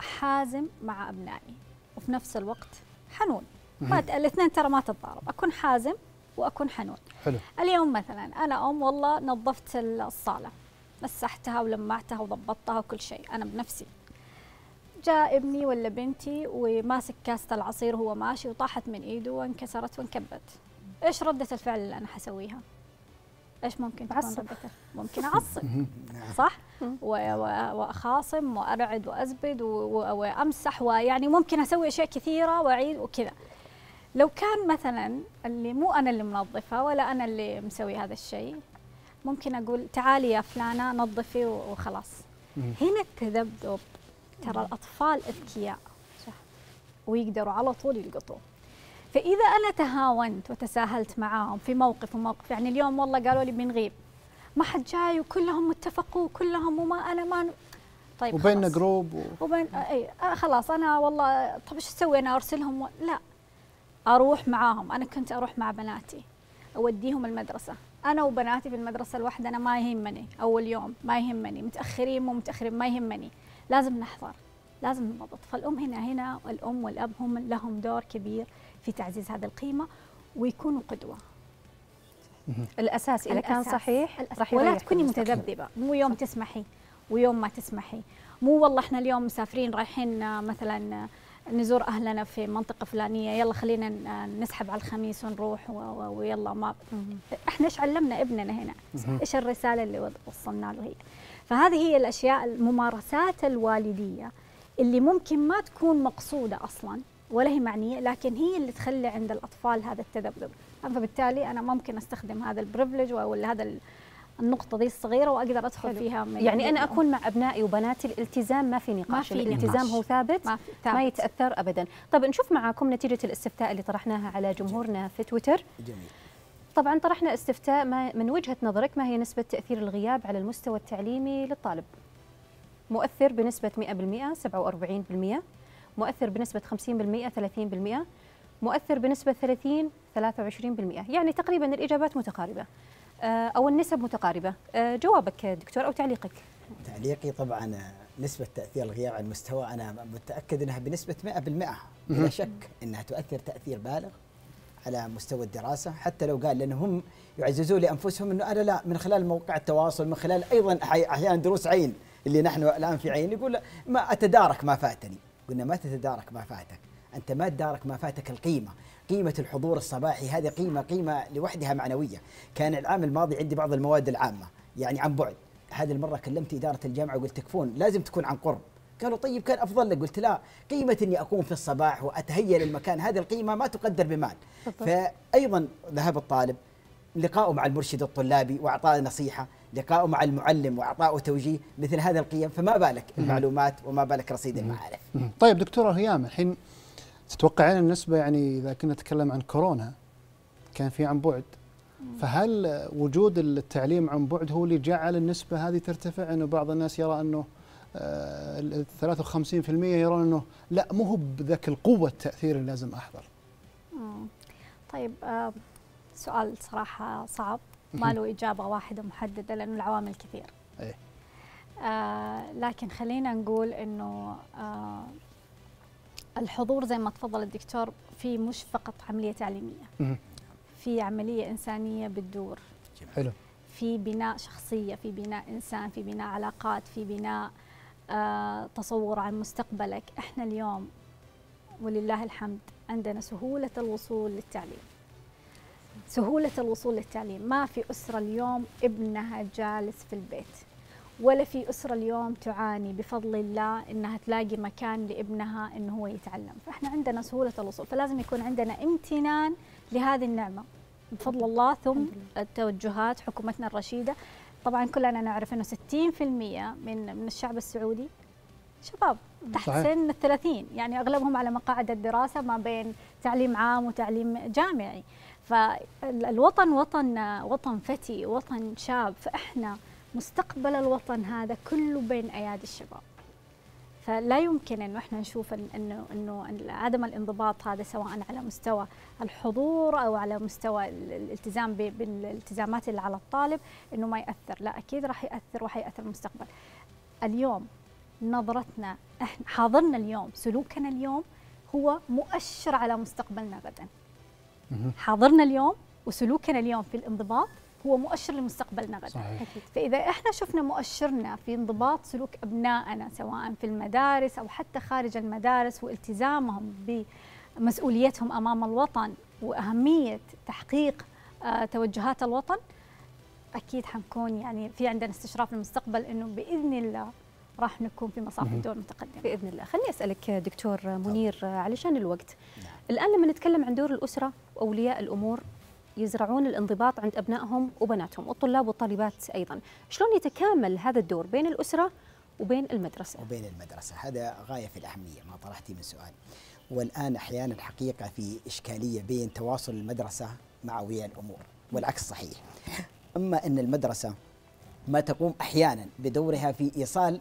Speaker 5: حازم مع أبنائي؟ وفي نفس الوقت حنون. ما الاثنين ترى ما تتضارب. أكون حازم وأكون حنون.
Speaker 1: حلو.
Speaker 5: اليوم مثلا أنا أم والله نظفت الصالة مسحتها ولمعتها وضبطتها وكل شيء أنا بنفسي. جاء ابني ولا بنتي وماسك كاسة العصير وهو ماشي وطاحت من إيده وانكسرت وانكبت. إيش ردة الفعل اللي أنا حسويها؟ إيش ممكن تكون
Speaker 2: تعصب.
Speaker 5: ردة؟ ممكن
Speaker 1: أعصب.
Speaker 5: صح؟ وأخاصم وأرعد وأزبد وأمسح ويعني ممكن أسوي أشياء كثيرة وأعيد وكذا. لو كان مثلا اللي مو أنا اللي منظفة ولا أنا اللي مسوي هذا الشيء ممكن أقول تعالي يا فلانة نظفي وخلاص.
Speaker 1: مم.
Speaker 5: هنا التذبذب ترى الأطفال أذكياء.
Speaker 2: صح.
Speaker 5: ويقدروا على طول يلقطوه. فإذا أنا تهاونت وتساهلت معاهم في موقف وموقف يعني اليوم والله قالوا لي بنغيب. ما حد جاي وكلهم اتفقوا كلهم وما أنا ما طيب
Speaker 1: وبيننا. جروب و...
Speaker 5: وبين أي آه خلاص أنا والله طب إيش أسوي أنا أرسلهم و... لا. أروح معاهم. أنا كنت أروح مع بناتي أوديهم المدرسة. أنا وبناتي في المدرسة لوحدنا ما يهمني أول يوم ما يهمني. متأخرين مو متأخرين ما يهمني. لازم نحضر لازم نضبط. فالأم هنا هنا الام والأب هم لهم دور كبير في تعزيز هذه القيمة ويكونوا قدوة.
Speaker 2: الأساس إذا كان. صحيح
Speaker 5: الأساس.
Speaker 2: راح
Speaker 5: ولا تكوني. متذبذبة. مو يوم تسمحي ويوم ما تسمحي. مو والله إحنا اليوم مسافرين رايحين آه، مثلا آه، نزور أهلنا في منطقة فلانية. يلا خلينا نسحب على الخميس ونروح ويلا ما إحنا إيش علمنا ابننا هنا؟ إيش الرسالة اللي وصلنا له هي؟ فهذه هي الأشياء الممارسات الوالدية اللي ممكن ما تكون مقصودة أصلا ولا هي معنية لكن هي اللي تخلي عند الأطفال هذا التذبذب. فبالتالي أنا ممكن أستخدم هذا البريفليج ولا هذا النقطة دي الصغيرة وأقدر أدخل
Speaker 2: حلو.
Speaker 5: فيها من
Speaker 2: يعني
Speaker 5: أنا
Speaker 2: أكون مع أبنائي وبناتي الالتزام ما في نقاش
Speaker 5: ما في
Speaker 2: الالتزام
Speaker 5: نقاش.
Speaker 2: هو ثابت
Speaker 5: ما, في
Speaker 2: ما
Speaker 5: ثابت.
Speaker 2: يتأثر ابدا. طب نشوف معاكم نتيجة الاستفتاء اللي طرحناها على جمهورنا في تويتر.
Speaker 4: جميل.
Speaker 2: طبعا طرحنا استفتاء ما من وجهة نظرك ما هي نسبة تأثير الغياب على المستوى التعليمي للطالب؟ مؤثر بنسبة 100% 47% مؤثر بنسبة 50% 30% مؤثر بنسبة 30 23% يعني تقريبا الإجابات متقاربة. آه، أو النسب متقاربة. آه، جوابك دكتور أو تعليقك.
Speaker 4: تعليقي طبعا آه، نسبة تأثير الغياب على المستوى أنا متأكد أنها بنسبة 100% بلا شك أنها تؤثر تأثير بالغ على مستوى الدراسة. حتى لو قال لأنهم هم يعززوا لأنفسهم أنه أنا لا من خلال موقع التواصل من خلال أيضا أحي- أحيانا دروس عين اللي نحن الآن في عين يقول ما أتدارك ما فاتني. قلنا ما تتدارك ما فاتك. أنت ما تدارك ما فاتك القيمة. قيمة الحضور الصباحي هذه قيمة قيمة لوحدها معنوية. كان العام الماضي عندي بعض المواد العامة يعني عن بعد. هذه المرة كلمت إدارة الجامعة وقلت تكفون لازم تكون عن قرب. قالوا طيب كان أفضل لك. قلت لا قيمة أني أقوم في الصباح وأتهيأ للمكان هذه القيمة ما تقدر بمال فأيضا ذهاب الطالب لقاؤه مع المرشد الطلابي وإعطاء نصيحة لقاؤه مع المعلم وإعطائه توجيه مثل هذه القيم. فما بالك المعلومات وما بالك رصيد المعارف.
Speaker 1: طيب دكتورة هيام الحين تتوقعين النسبة يعني إذا كنا نتكلم عن كورونا كان في عن بعد. فهل وجود التعليم عن بعد هو اللي جعل النسبة هذه ترتفع؟ إنه بعض الناس يرى إنه آه، ال 53% يرون إنه لا مو هو بذاك القوة التأثير اللي لازم
Speaker 5: أحضر. طيب آه سؤال صراحة صعب. ما له إجابة واحدة محددة لأنه العوامل كثير.
Speaker 1: إيه.
Speaker 5: آه لكن خلينا نقول آه الحضور زي ما تفضل الدكتور في مش فقط عملية تعليمية.
Speaker 1: مم.
Speaker 5: في عملية إنسانية بتدور
Speaker 1: حلو.
Speaker 5: في بناء شخصية في بناء إنسان في بناء علاقات في بناء آه تصور عن مستقبلك. إحنا اليوم ولله الحمد عندنا سهولة الوصول للتعليم. سهولة الوصول للتعليم. ما في أسرة اليوم ابنها جالس في البيت. ولا في أسرة اليوم تعاني بفضل الله إنها تلاقي مكان لابنها إنه هو يتعلم. فإحنا عندنا سهولة الوصول فلازم يكون عندنا امتنان لهذه النعمة. بفضل الله ثم التوجهات حكومتنا الرشيدة. طبعا كلنا نعرف أنه 60% من من الشعب السعودي شباب تحت
Speaker 1: صحيح.
Speaker 5: سن الثلاثين يعني أغلبهم على مقاعد الدراسة ما بين تعليم عام وتعليم جامعي. فالوطن وطن وطن فتي وطن شاب فإحنا مستقبل الوطن هذا كله بين أيادي الشباب. فلا يمكن انه إحنا نشوف انه إنه عدم الانضباط هذا سواء على مستوى الحضور أو على مستوى ال- الالتزام بالالتزامات اللي على الطالب إنه ما يأثر. لا أكيد راح يأثر وحيأثر المستقبل. اليوم نظرتنا إحنا حاضرنا اليوم سلوكنا اليوم هو مؤشر على مستقبلنا غدا. حاضرنا اليوم وسلوكنا اليوم في الانضباط هو مؤشر لمستقبلنا غدا.
Speaker 1: صحيح.
Speaker 5: فإذا إحنا شفنا مؤشرنا في انضباط سلوك أبنائنا سواء في المدارس أو حتى خارج المدارس والتزامهم بمسؤوليتهم أمام الوطن وأهمية تحقيق آه، توجهات الوطن أكيد حنكون يعني في عندنا استشراف للمستقبل إنه بإذن الله راح نكون في مصاف. الدول المتقدمة
Speaker 2: باذن الله. خليني أسألك دكتور منير علشان الوقت. الآن لما نتكلم عن دور الأسرة وأولياء الأمور يزرعون الانضباط عند أبنائهم وبناتهم والطلاب والطالبات أيضا. شلون يتكامل هذا الدور بين الأسرة وبين المدرسة؟
Speaker 4: وبين المدرسة. هذا غاية في الأهمية ما طرحتي من سؤال. والآن أحيانا الحقيقة في إشكالية بين تواصل المدرسة مع أولياء الأمور والعكس صحيح. أما أن المدرسة ما تقوم أحيانا بدورها في إيصال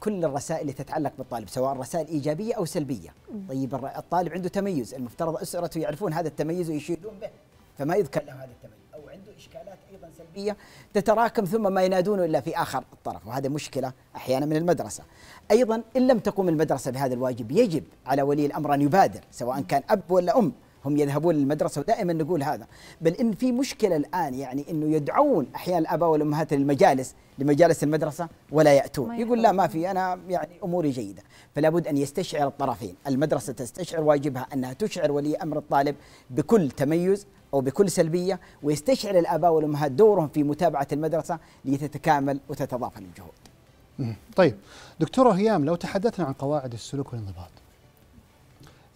Speaker 4: كل الرسائل اللي تتعلق بالطالب سواء رسائل إيجابية أو سلبية. طيب الطالب عنده تميز المفترض أسرته يعرفون هذا التميز ويشيدون به. فما يذكر له هذا التميز. أو عنده إشكالات أيضا سلبية تتراكم ثم ما ينادونه إلا في آخر الطرف وهذا مشكلة أحيانا من المدرسة. أيضا إن لم تقوم المدرسة بهذا الواجب يجب على ولي الأمر أن يبادر سواء كان أب ولا أم. هم يذهبون للمدرسة ودائما نقول هذا. بل إن في مشكلة الآن يعني أنه يدعون أحيانا الآباء والأمهات للمجالس لمجالس المدرسة ولا يأتون. يقول لا ما في. أنا يعني أموري جيدة. فلا بد أن يستشعر الطرفين. المدرسة تستشعر واجبها أنها تشعر ولي أمر الطالب بكل تميز أو بكل سلبية ويستشعر الآباء والأمهات دورهم في متابعة المدرسة لتتكامل وتتضافر الجهود.
Speaker 1: طيب دكتورة هيام لو تحدثنا عن قواعد السلوك والانضباط.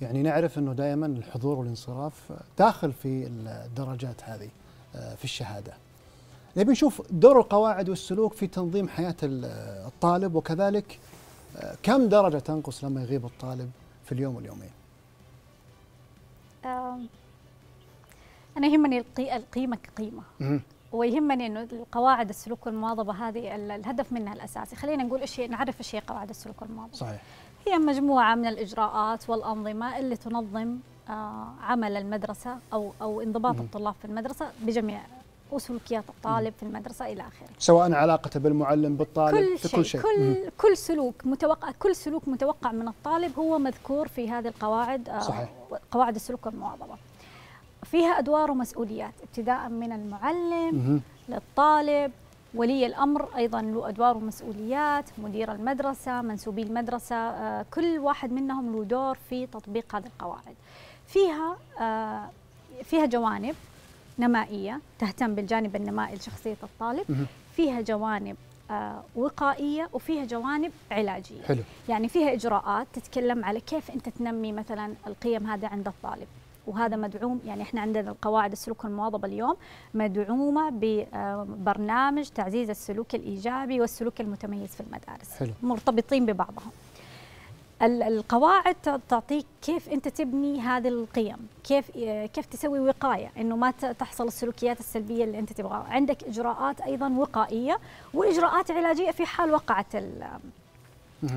Speaker 1: يعني نعرف إنه دائما الحضور والانصراف داخل في الدرجات هذه آه، في الشهادة. نبي نشوف دور القواعد والسلوك في تنظيم حياة ال- الطالب وكذلك آه، كم درجة تنقص لما يغيب الطالب في اليوم واليومين؟
Speaker 5: أنا يهمني القي- القيمة كقيمة
Speaker 1: مم.
Speaker 5: ويهمني إنه القواعد السلوك والمواظبة هذه ال- الهدف منها الأساسي، خلينا نقول إيش نعرف إيش هي قواعد السلوك والمواظبة.
Speaker 1: صحيح.
Speaker 5: هي مجموعة من الإجراءات والأنظمة اللي تنظم آه، عمل المدرسة أو أو انضباط. الطلاب في المدرسة بجميع وسلوكيات الطالب في المدرسة إلى آخره.
Speaker 1: سواء علاقته بالمعلم بالطالب
Speaker 5: كل
Speaker 1: في
Speaker 5: شيء
Speaker 1: كل شيء.
Speaker 5: كل
Speaker 1: مم.
Speaker 5: كل سلوك متوقع كل سلوك متوقع من الطالب هو مذكور في هذه القواعد آه،
Speaker 1: صحيح.
Speaker 5: قواعد السلوك والمواظبة. فيها أدوار ومسؤوليات ابتداء من المعلم. للطالب ولي الأمر أيضا له أدوار ومسؤوليات مدير المدرسة منسوبي المدرسة آه، كل واحد منهم له دور في تطبيق هذه القواعد فيها آه، فيها جوانب نمائية تهتم بالجانب النمائي لشخصية الطالب. فيها جوانب آه، وقائية وفيها جوانب علاجية
Speaker 1: حلو.
Speaker 5: يعني فيها إجراءات تتكلم على كيف أنت تنمي مثلا القيم هذه عند الطالب وهذا مدعوم يعني إحنا عندنا القواعد السلوك المواظبة اليوم مدعومة ببرنامج تعزيز السلوك الإيجابي والسلوك المتميز في المدارس
Speaker 1: حلو.
Speaker 5: مرتبطين ببعضهم ال- القواعد تعطيك كيف أنت تبني هذه القيم كيف كيف تسوي وقاية إنه ما تحصل السلوكيات السلبية اللي أنت تبغاها عندك إجراءات أيضا وقائية وإجراءات علاجية في حال وقعت.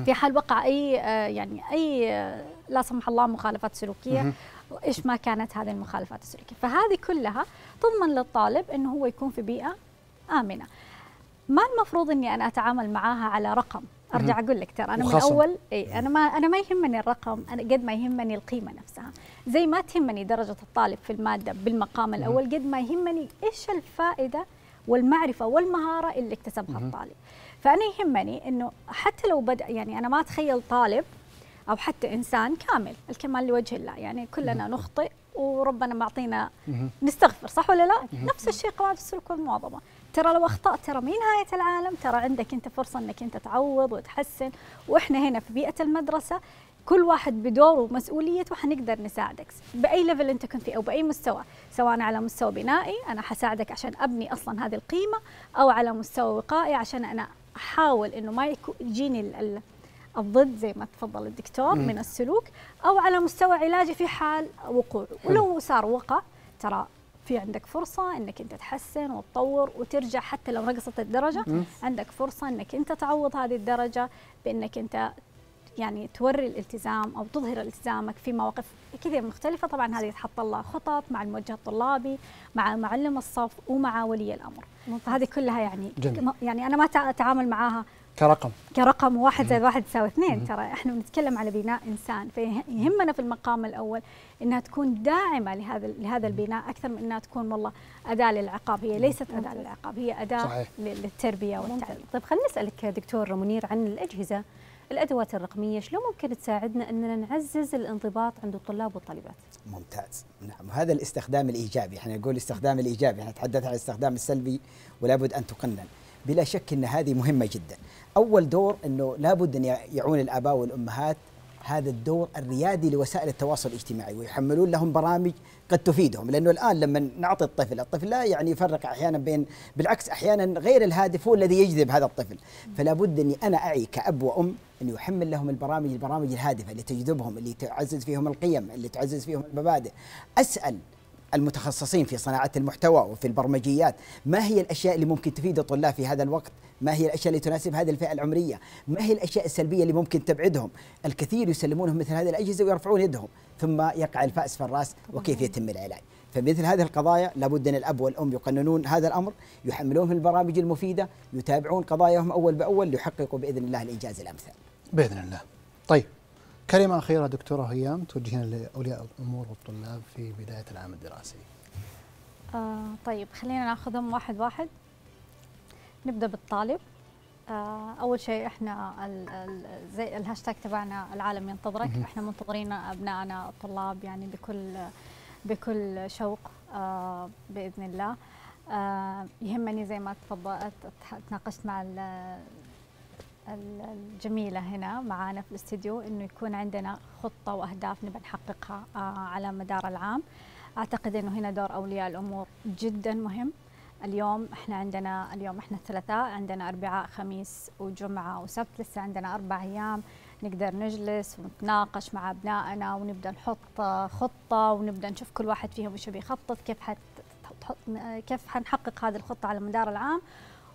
Speaker 5: في حال وقع أي آه، يعني أي آه، لا سمح الله مخالفات
Speaker 1: سلوكية.
Speaker 5: وإيش ما كانت هذه المخالفات السلوكية. فهذه كلها تضمن للطالب إنه هو يكون في بيئة آمنة. ما المفروض إني أنا أتعامل معاها على رقم. أرجع أقول لك ترى أنا من. أول إي أنا ما أنا ما يهمني الرقم أنا قد ما يهمني القيمة نفسها. زي ما تهمني درجة الطالب في المادة بالمقام الأول قد ما يهمني إيش الفائدة والمعرفة والمهارة اللي اكتسبها الطالب. فأنا يهمني إنه حتى لو بدأ يعني أنا ما أتخيل طالب أو حتى إنسان كامل الكمال لوجه الله. يعني كلنا نخطئ وربنا معطينا. نستغفر صح ولا لا؟ نفس الشيء قواعد السلوك والمواظبة. ترى لو أخطأت ترى مي نهايه العالم؟ ترى عندك أنت فرصة إنك أنت تعوض وتحسن. وإحنا هنا في بيئة المدرسة كل واحد بدوره ومسؤوليته حنقدر نساعدك. بأي level أنت كنت فيه أو بأي مستوى. سواء على مستوى بنائي أنا حساعدك عشان أبني أصلا هذه القيمة أو على مستوى وقائي عشان أنا أحاول إنه ما يجيني الضد زي ما تفضل الدكتور من السلوك أو على مستوى علاجي في حال وقوعه ولو صار وقع ترى في عندك فرصة إنك أنت تحسن وتطور وترجع حتى لو نقصت الدرجة. عندك فرصة إنك أنت تعوض هذه الدرجة بإنك أنت يعني توري الالتزام أو تظهر التزامك في مواقف كثير مختلفة. طبعا هذه تحط لها خطط مع الموجه الطلابي مع معلم الصف ومع ولي الأمر. فهذه كلها يعني
Speaker 1: جميل.
Speaker 5: يعني أنا ما تع- أتعامل معاها
Speaker 1: كرقم.
Speaker 5: كرقم واحد زائد واحد يساوي اثنين. ترى إحنا بنتكلم على بناء إنسان. فيهمنا في المقام الأول إنها تكون داعمة لهذا لهذا البناء أكثر من إنها تكون والله أداة للعقاب. هي ليست أداة للعقاب هي أداة
Speaker 1: صحيح.
Speaker 5: للتربية والتعليم.
Speaker 2: طيب خلينا نسألك دكتور منير عن الأجهزة الأدوات الرقمية. شلون ممكن تساعدنا إننا نعزز الانضباط عند الطلاب والطالبات؟
Speaker 4: ممتاز. نعم. هذا الاستخدام الإيجابي. إحنا نقول الاستخدام الإيجابي. إحنا نتحدث عن الاستخدام السلبي ولا بد أن تقنن. بلا شك إن هذه مهمة جدا. أول دور إنه لابد أن يعون الآباء والأمهات هذا الدور الريادي لوسائل التواصل الاجتماعي ويحملون لهم برامج قد تفيدهم. لأنه الآن لما نعطي الطفل الطفل لا يعني يفرق أحيانا بين بالعكس أحيانا غير الهادف هو الذي يجذب هذا الطفل. فلا بد أني أنا أعي كأب وأم انه يحمل لهم البرامج البرامج الهادفة اللي تجذبهم اللي تعزز فيهم القيم اللي تعزز فيهم المبادئ. أسأل المتخصصين في صناعة المحتوى وفي البرمجيات. ما هي الأشياء اللي ممكن تفيد الطلاب في هذا الوقت؟ ما هي الأشياء اللي تناسب هذه الفئة العمرية؟ ما هي الأشياء السلبية اللي ممكن تبعدهم؟ الكثير يسلمونهم مثل هذه الأجهزة ويرفعون يدهم ثم يقع الفأس في الرأس وكيف يتم العلاج؟ فمثل هذه القضايا لابد أن الأب والأم يقننون هذا الأمر يحملون في البرامج المفيدة يتابعون قضاياهم أول بأول ليحققوا بإذن الله الإنجاز الأمثل.
Speaker 1: بإذن الله. طيب كلمه اخيره دكتورة هيام توجهنا لأولياء الأمور والطلاب في بداية العام الدراسي.
Speaker 5: آه طيب خلينا ناخذهم واحد واحد. نبدأ بالطالب. آه أول شيء إحنا ال ال زي الهاشتاج تبعنا العالم ينتظرك. إحنا منتظرين أبنائنا الطلاب يعني بكل بكل شوق آه بإذن الله. آه يهمني زي ما تفضلت تناقشت مع الجميلة هنا معنا في الاستديو إنه يكون عندنا خطة وأهداف نبى نحققها آه على مدار العام. أعتقد إنه هنا دور أولياء الأمور جدا مهم. اليوم إحنا عندنا اليوم إحنا الثلاثاء عندنا أربعاء خميس وجمعة وسبت. لسه عندنا أربع أيام. نقدر نجلس ونتناقش مع أبنائنا ونبدأ نحط خطة ونبدأ نشوف كل واحد فيهم وش بيخطط كيف حت كيف حنحقق هذه الخطة على مدار العام.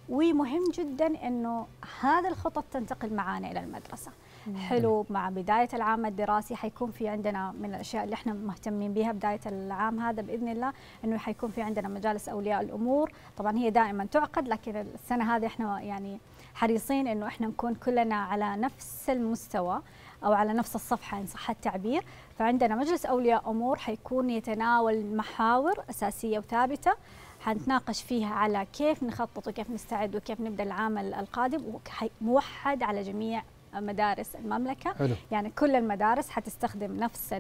Speaker 5: ومهم جدا إنه هذه الخطط تنتقل معانا إلى المدرسة. حلو مع بداية العام الدراسي حيكون في عندنا من الأشياء اللي إحنا مهتمين بها بداية العام هذا بإذن الله إنه حيكون في عندنا مجالس أولياء الأمور. طبعا هي دائما تعقد لكن السنة هذه إحنا يعني حريصين إنه إحنا نكون كلنا على نفس المستوى أو على نفس الصفحة إن صح التعبير. فعندنا مجلس أولياء أمور حيكون يتناول محاور أساسية وثابتة. حنتناقش فيها على كيف نخطط وكيف نستعد وكيف نبدأ العام القادم موحد على جميع مدارس المملكة.
Speaker 1: حلو.
Speaker 5: يعني كل المدارس حتستخدم نفس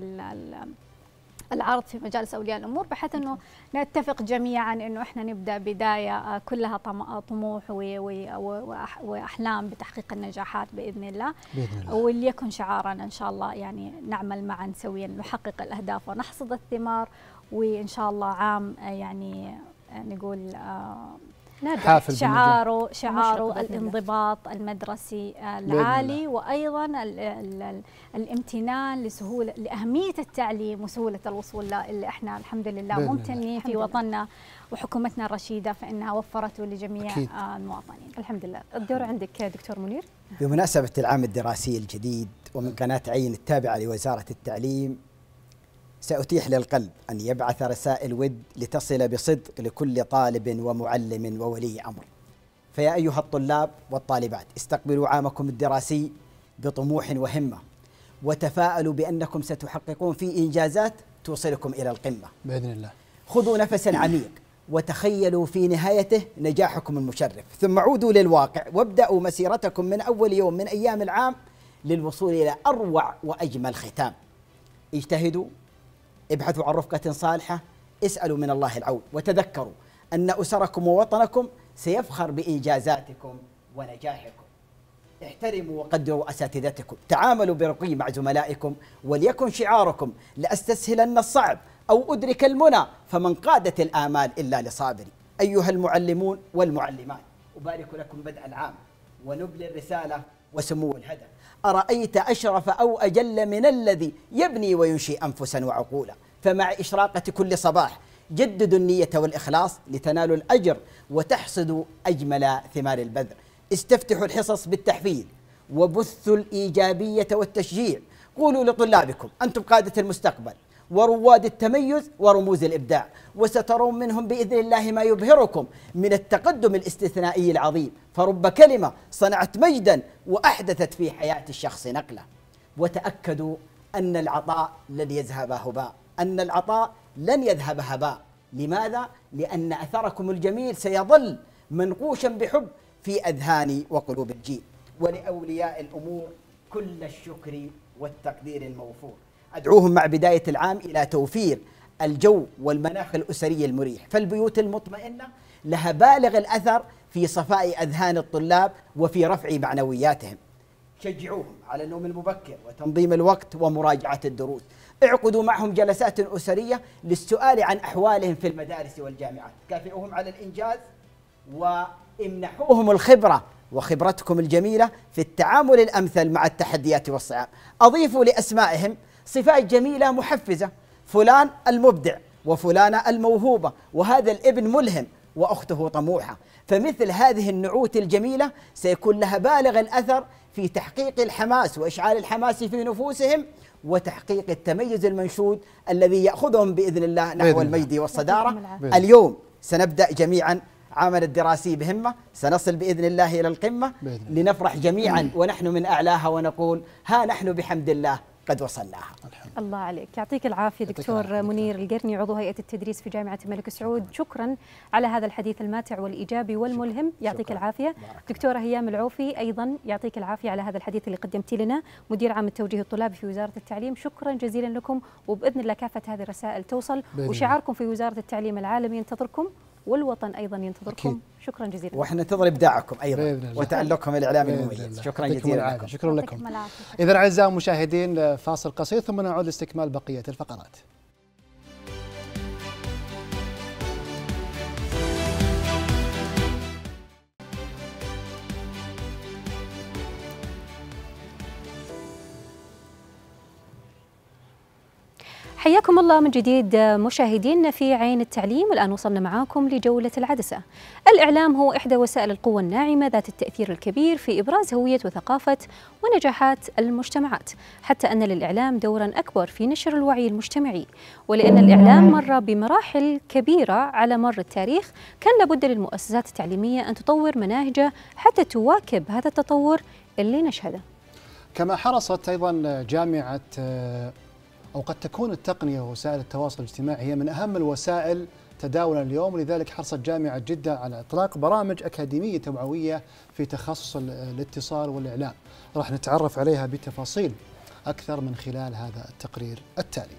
Speaker 5: العرض في مجالس أولياء الأمور بحيث إنه نتفق جميعا إنه إحنا نبدأ بداية كلها طموح وأحلام بتحقيق النجاحات بإذن الله.
Speaker 1: بإذن الله.
Speaker 5: وليكن شعارنا إن شاء الله يعني نعمل معا سويا نحقق الأهداف ونحصد الثمار وإن شاء الله عام يعني نقول
Speaker 1: حافل
Speaker 5: شعاره شعاره الانضباط المدرسي العالي وأيضا ال ال الامتنان لسهولة لأهمية التعليم وسهولة الوصول له اللي إحنا الحمد لله ممتنين في وطننا وحكومتنا الرشيدة فإنها وفرته لجميع
Speaker 1: أكيد.
Speaker 5: المواطنين.
Speaker 2: الحمد لله، الدور عندك دكتور منير.
Speaker 4: بمناسبة العام الدراسي الجديد ومن قناة عين التابعة لوزارة التعليم سأتيح للقلب أن يبعث رسائل ود لتصل بصدق لكل طالب ومعلم وولي أمر. فيا أيها الطلاب والطالبات استقبلوا عامكم الدراسي بطموح وهمة وتفاءلوا بأنكم ستحققون فيه إنجازات توصلكم إلى القمة.
Speaker 1: بإذن الله.
Speaker 4: خذوا نفسا عميق وتخيلوا في نهايته نجاحكم المشرف. ثم عودوا للواقع وابدأوا مسيرتكم من أول يوم من أيام العام للوصول إلى أروع وأجمل ختام. اجتهدوا ابحثوا عن رفقة صالحة اسألوا من الله العون وتذكروا أن أسركم ووطنكم سيفخر بإنجازاتكم ونجاحكم. احترموا وقدروا أساتذتكم. تعاملوا برقي مع زملائكم وليكن شعاركم. لأستسهلن الصعب أو أدرك المنى فمن قادت الآمال إلا لصابري. أيها المعلمون والمعلمات أبارك لكم بدء العام ونبل الرسالة وسمو الهدف. أرأيت أشرف أو أجل من الذي يبني وينشي أنفسا وعقولا؟ فمع إشراقة كل صباح جددوا النية والإخلاص لتنالوا الأجر وتحصدوا أجمل ثمار البذر. استفتحوا الحصص بالتحفيز وبثوا الإيجابية والتشجيع. قولوا لطلابكم أنتم قادة المستقبل. ورواد التميز ورموز الإبداع. وسترون منهم بإذن الله ما يبهركم من التقدم الاستثنائي العظيم. فرب كلمة صنعت مجدا وأحدثت في حياة الشخص نقلة. وتأكدوا أن العطاء لن يذهب هباء. أن العطاء لن يذهب هباء. لماذا؟ لأن أثركم الجميل سيظل منقوشا بحب في أذهان وقلوب الجيل. ولأولياء الأمور كل الشكر والتقدير الموفور. أدعوهم مع بداية العام إلى توفير الجو والمناخ الأسري المريح. فالبيوت المطمئنة لها بالغ الأثر في صفاء أذهان الطلاب وفي رفع معنوياتهم. شجعوهم على النوم المبكر وتنظيم الوقت ومراجعة الدروس. اعقدوا معهم جلسات أسرية للسؤال عن أحوالهم في المدارس والجامعات. كافئوهم على الإنجاز وامنحوهم الخبرة وخبرتكم الجميلة في التعامل الأمثل مع التحديات والصعاب. أضيفوا لأسمائهم صفات جميلة محفزة فلان المبدع وفلانة الموهوبة وهذا الابن ملهم وأخته طموحة. فمثل هذه النعوت الجميلة سيكون لها بالغ الأثر في تحقيق الحماس وإشعال الحماس في نفوسهم وتحقيق التميز المنشود الذي يأخذهم بإذن الله نحو المجد والصدارة. اليوم سنبدأ جميعا عامل الدراسي بهمة. سنصل بإذن الله إلى القمة لنفرح جميعا ونحن من أعلاها ونقول ها نحن بحمد الله. قد وصلناها.
Speaker 2: الله عليك. يعطيك العافية دكتور منير القرني عضو هيئة التدريس في جامعة الملك سعود. شكرا على هذا الحديث الماتع والإيجابي والملهم. يعطيك شكرا. العافية. دكتورة هيام العوفي أيضا يعطيك العافية على هذا الحديث اللي قدمتي لنا. مدير عام التوجيه الطلابي في وزارة التعليم. شكرا جزيلا لكم وبإذن الله كافة هذه الرسائل توصل. وشعاركم في وزارة التعليم العالمي ينتظركم والوطن أيضا ينتظركم. أكيد. شكرا جزيلا.
Speaker 4: وإحنا ننتظر إبداعكم أيضا وتالقكم الاعلامي المميز. شكرا جزيلا لكم.
Speaker 1: شكرا لكم. اذا أعزائي المشاهدين فاصل قصير ثم نعود لاستكمال بقية الفقرات.
Speaker 2: حياكم الله من جديد مشاهدينا في عين التعليم. والآن وصلنا معاكم لجولة العدسة. الإعلام هو إحدى وسائل القوة الناعمة ذات التأثير الكبير في إبراز هوية وثقافة ونجاحات المجتمعات. حتى أن للإعلام دورا أكبر في نشر الوعي المجتمعي. ولأن الإعلام مر بمراحل كبيرة على مر التاريخ كان لابد للمؤسسات التعليمية أن تطور مناهجها حتى تواكب هذا التطور اللي نشهده.
Speaker 1: كما حرصت أيضا جامعة أو قد تكون التقنية ووسائل التواصل الاجتماعي هي من أهم الوسائل تداولا اليوم. ولذلك حرصت جامعة جدة على إطلاق برامج أكاديمية توعوية في تخصص الاتصال والإعلام. راح نتعرف عليها بتفاصيل أكثر من خلال هذا التقرير التالي.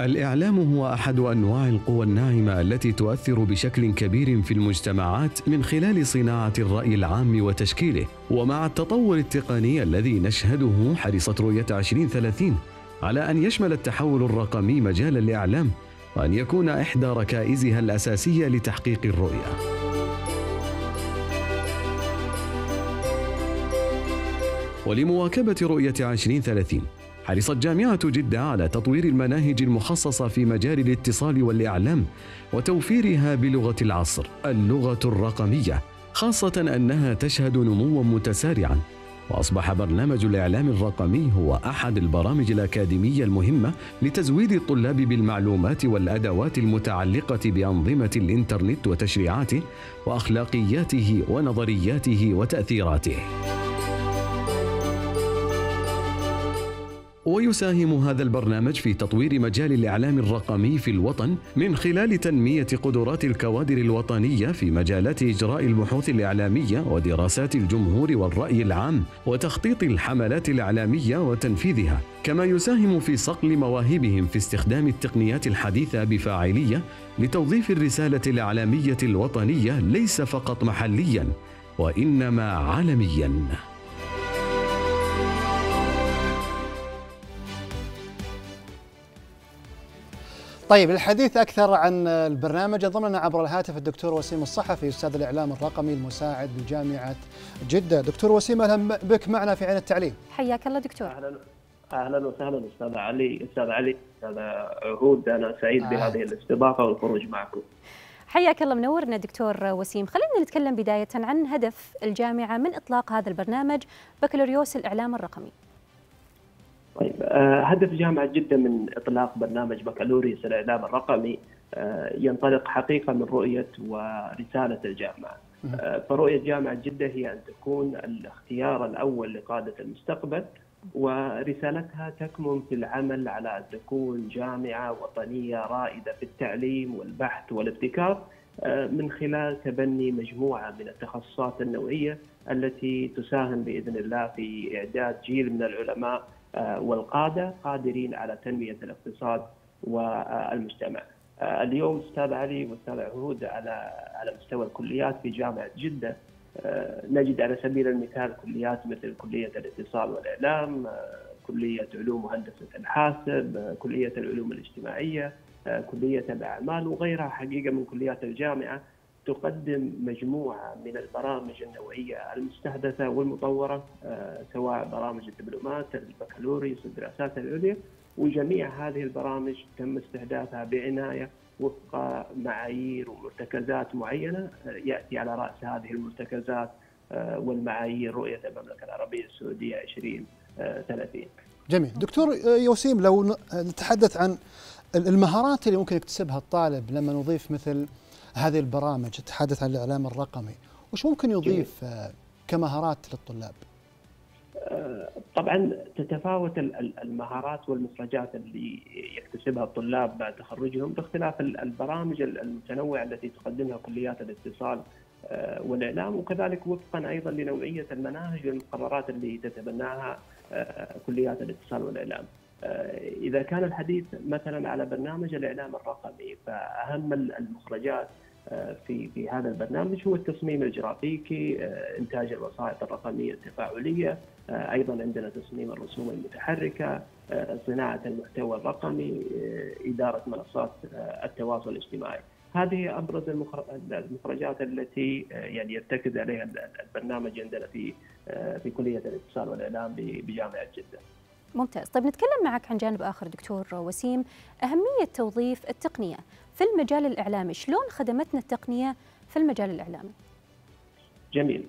Speaker 3: الإعلام هو أحد أنواع القوى الناعمة التي تؤثر بشكل كبير في المجتمعات من خلال صناعة الرأي العام وتشكيله، ومع التطور التقني الذي نشهده حرصت رؤية 2030 على أن يشمل التحول الرقمي مجال الإعلام، وأن يكون إحدى ركائزها الأساسية لتحقيق الرؤية. ولمواكبة رؤية 2030 حرصت جامعة جدة على تطوير المناهج المخصصة في مجال الاتصال والإعلام وتوفيرها بلغة العصر اللغة الرقمية خاصة أنها تشهد نموا متسارعا وأصبح برنامج الإعلام الرقمي هو أحد البرامج الأكاديمية المهمة لتزويد الطلاب بالمعلومات والأدوات المتعلقة بأنظمة الإنترنت وتشريعاته وأخلاقياته ونظرياته وتأثيراته. ويساهم هذا البرنامج في تطوير مجال الإعلام الرقمي في الوطن من خلال تنمية قدرات الكوادر الوطنية في مجالات إجراء البحوث الإعلامية ودراسات الجمهور والرأي العام وتخطيط الحملات الإعلامية وتنفيذها. كما يساهم في صقل مواهبهم في استخدام التقنيات الحديثة بفاعلية لتوظيف الرسالة الإعلامية الوطنية ليس فقط محليا وإنما عالميا.
Speaker 1: طيب الحديث أكثر عن البرنامج انضم لنا عبر الهاتف الدكتور وسيم الصحفي أستاذ الإعلام الرقمي المساعد بجامعة جدة، دكتور وسيم أهلا بك معنا في عين التعليم.
Speaker 2: حياك الله دكتور.
Speaker 8: أهلا أهلا وسهلا أستاذ علي أستاذ علي أستاذ عهود أنا سعيد آه. بهذه الاستضافة والخروج معكم
Speaker 2: حياك الله منورنا دكتور وسيم خلينا نتكلم بداية عن هدف الجامعة من إطلاق هذا البرنامج بكالوريوس الإعلام الرقمي
Speaker 8: طيب آه هدف جامعة جدة من إطلاق برنامج بكالوريوس الإعلام الرقمي آه ينطلق حقيقة من رؤية ورسالة الجامعة. آه فرؤية جامعة جدة هي أن تكون الاختيار الأول لقادة المستقبل ورسالتها تكمن في العمل على أن تكون جامعة وطنية رائدة في التعليم والبحث والابتكار من خلال تبني مجموعة من التخصصات النوعية التي تساهم بإذن الله في إعداد جيل من العلماء آه، والقادة قادرين على تنمية الاقتصاد والمجتمع. آه، اليوم أستاذ علي وأستاذ عهود على على مستوى الكليات في جامعة جدة. آه، نجد على سبيل المثال كليات مثل كلية الاتصال والإعلام آه، كلية علوم وهندسة الحاسب كلية العلوم الاجتماعية كلية الأعمال وغيرها. حقيقة من كليات الجامعة تقدم مجموعة من البرامج النوعية المستحدثة والمطورة سواء برامج الدبلومات البكالوريوس الدراسات العليا وجميع هذه البرامج تم استحداثها بعناية وفق معايير ومرتكزات معينة يأتي على رأس هذه المرتكزات آه، والمعايير رؤية المملكة العربية السعودية 2030.
Speaker 1: جميل، دكتور يوسيم لو نتحدث عن المهارات اللي ممكن يكتسبها الطالب لما نضيف مثل هذه البرامج، نتحدث عن الإعلام الرقمي، وش ممكن يضيف جميل. كمهارات للطلاب؟
Speaker 8: طبعا تتفاوت المهارات والمخرجات اللي يكتسبها الطلاب بعد تخرجهم باختلاف البرامج المتنوعة التي تقدمها كليات الاتصال آه، والإعلام وكذلك وفقا أيضا لنوعية المناهج والمقررات اللي تتبناها آه، كليات الاتصال والإعلام. آه، إذا كان الحديث مثلا على برنامج الإعلام الرقمي فأهم المخرجات في في هذا البرنامج هو التصميم الجرافيكي، إنتاج الوسائط الرقمية التفاعلية، آه، أيضا عندنا تصميم الرسوم المتحركة آه، صناعة المحتوى الرقمي آه، إدارة منصات التواصل الاجتماعي. هذه أبرز المخرجات التي يعني يرتكز عليها البرنامج عندنا في في كلية الاتصال والإعلام بجامعة جدة.
Speaker 2: ممتاز، طيب نتكلم معك عن جانب آخر دكتور وسيم، أهمية توظيف التقنية. في المجال الإعلامي، شلون خدمتنا التقنية في المجال الإعلامي؟
Speaker 8: جميل،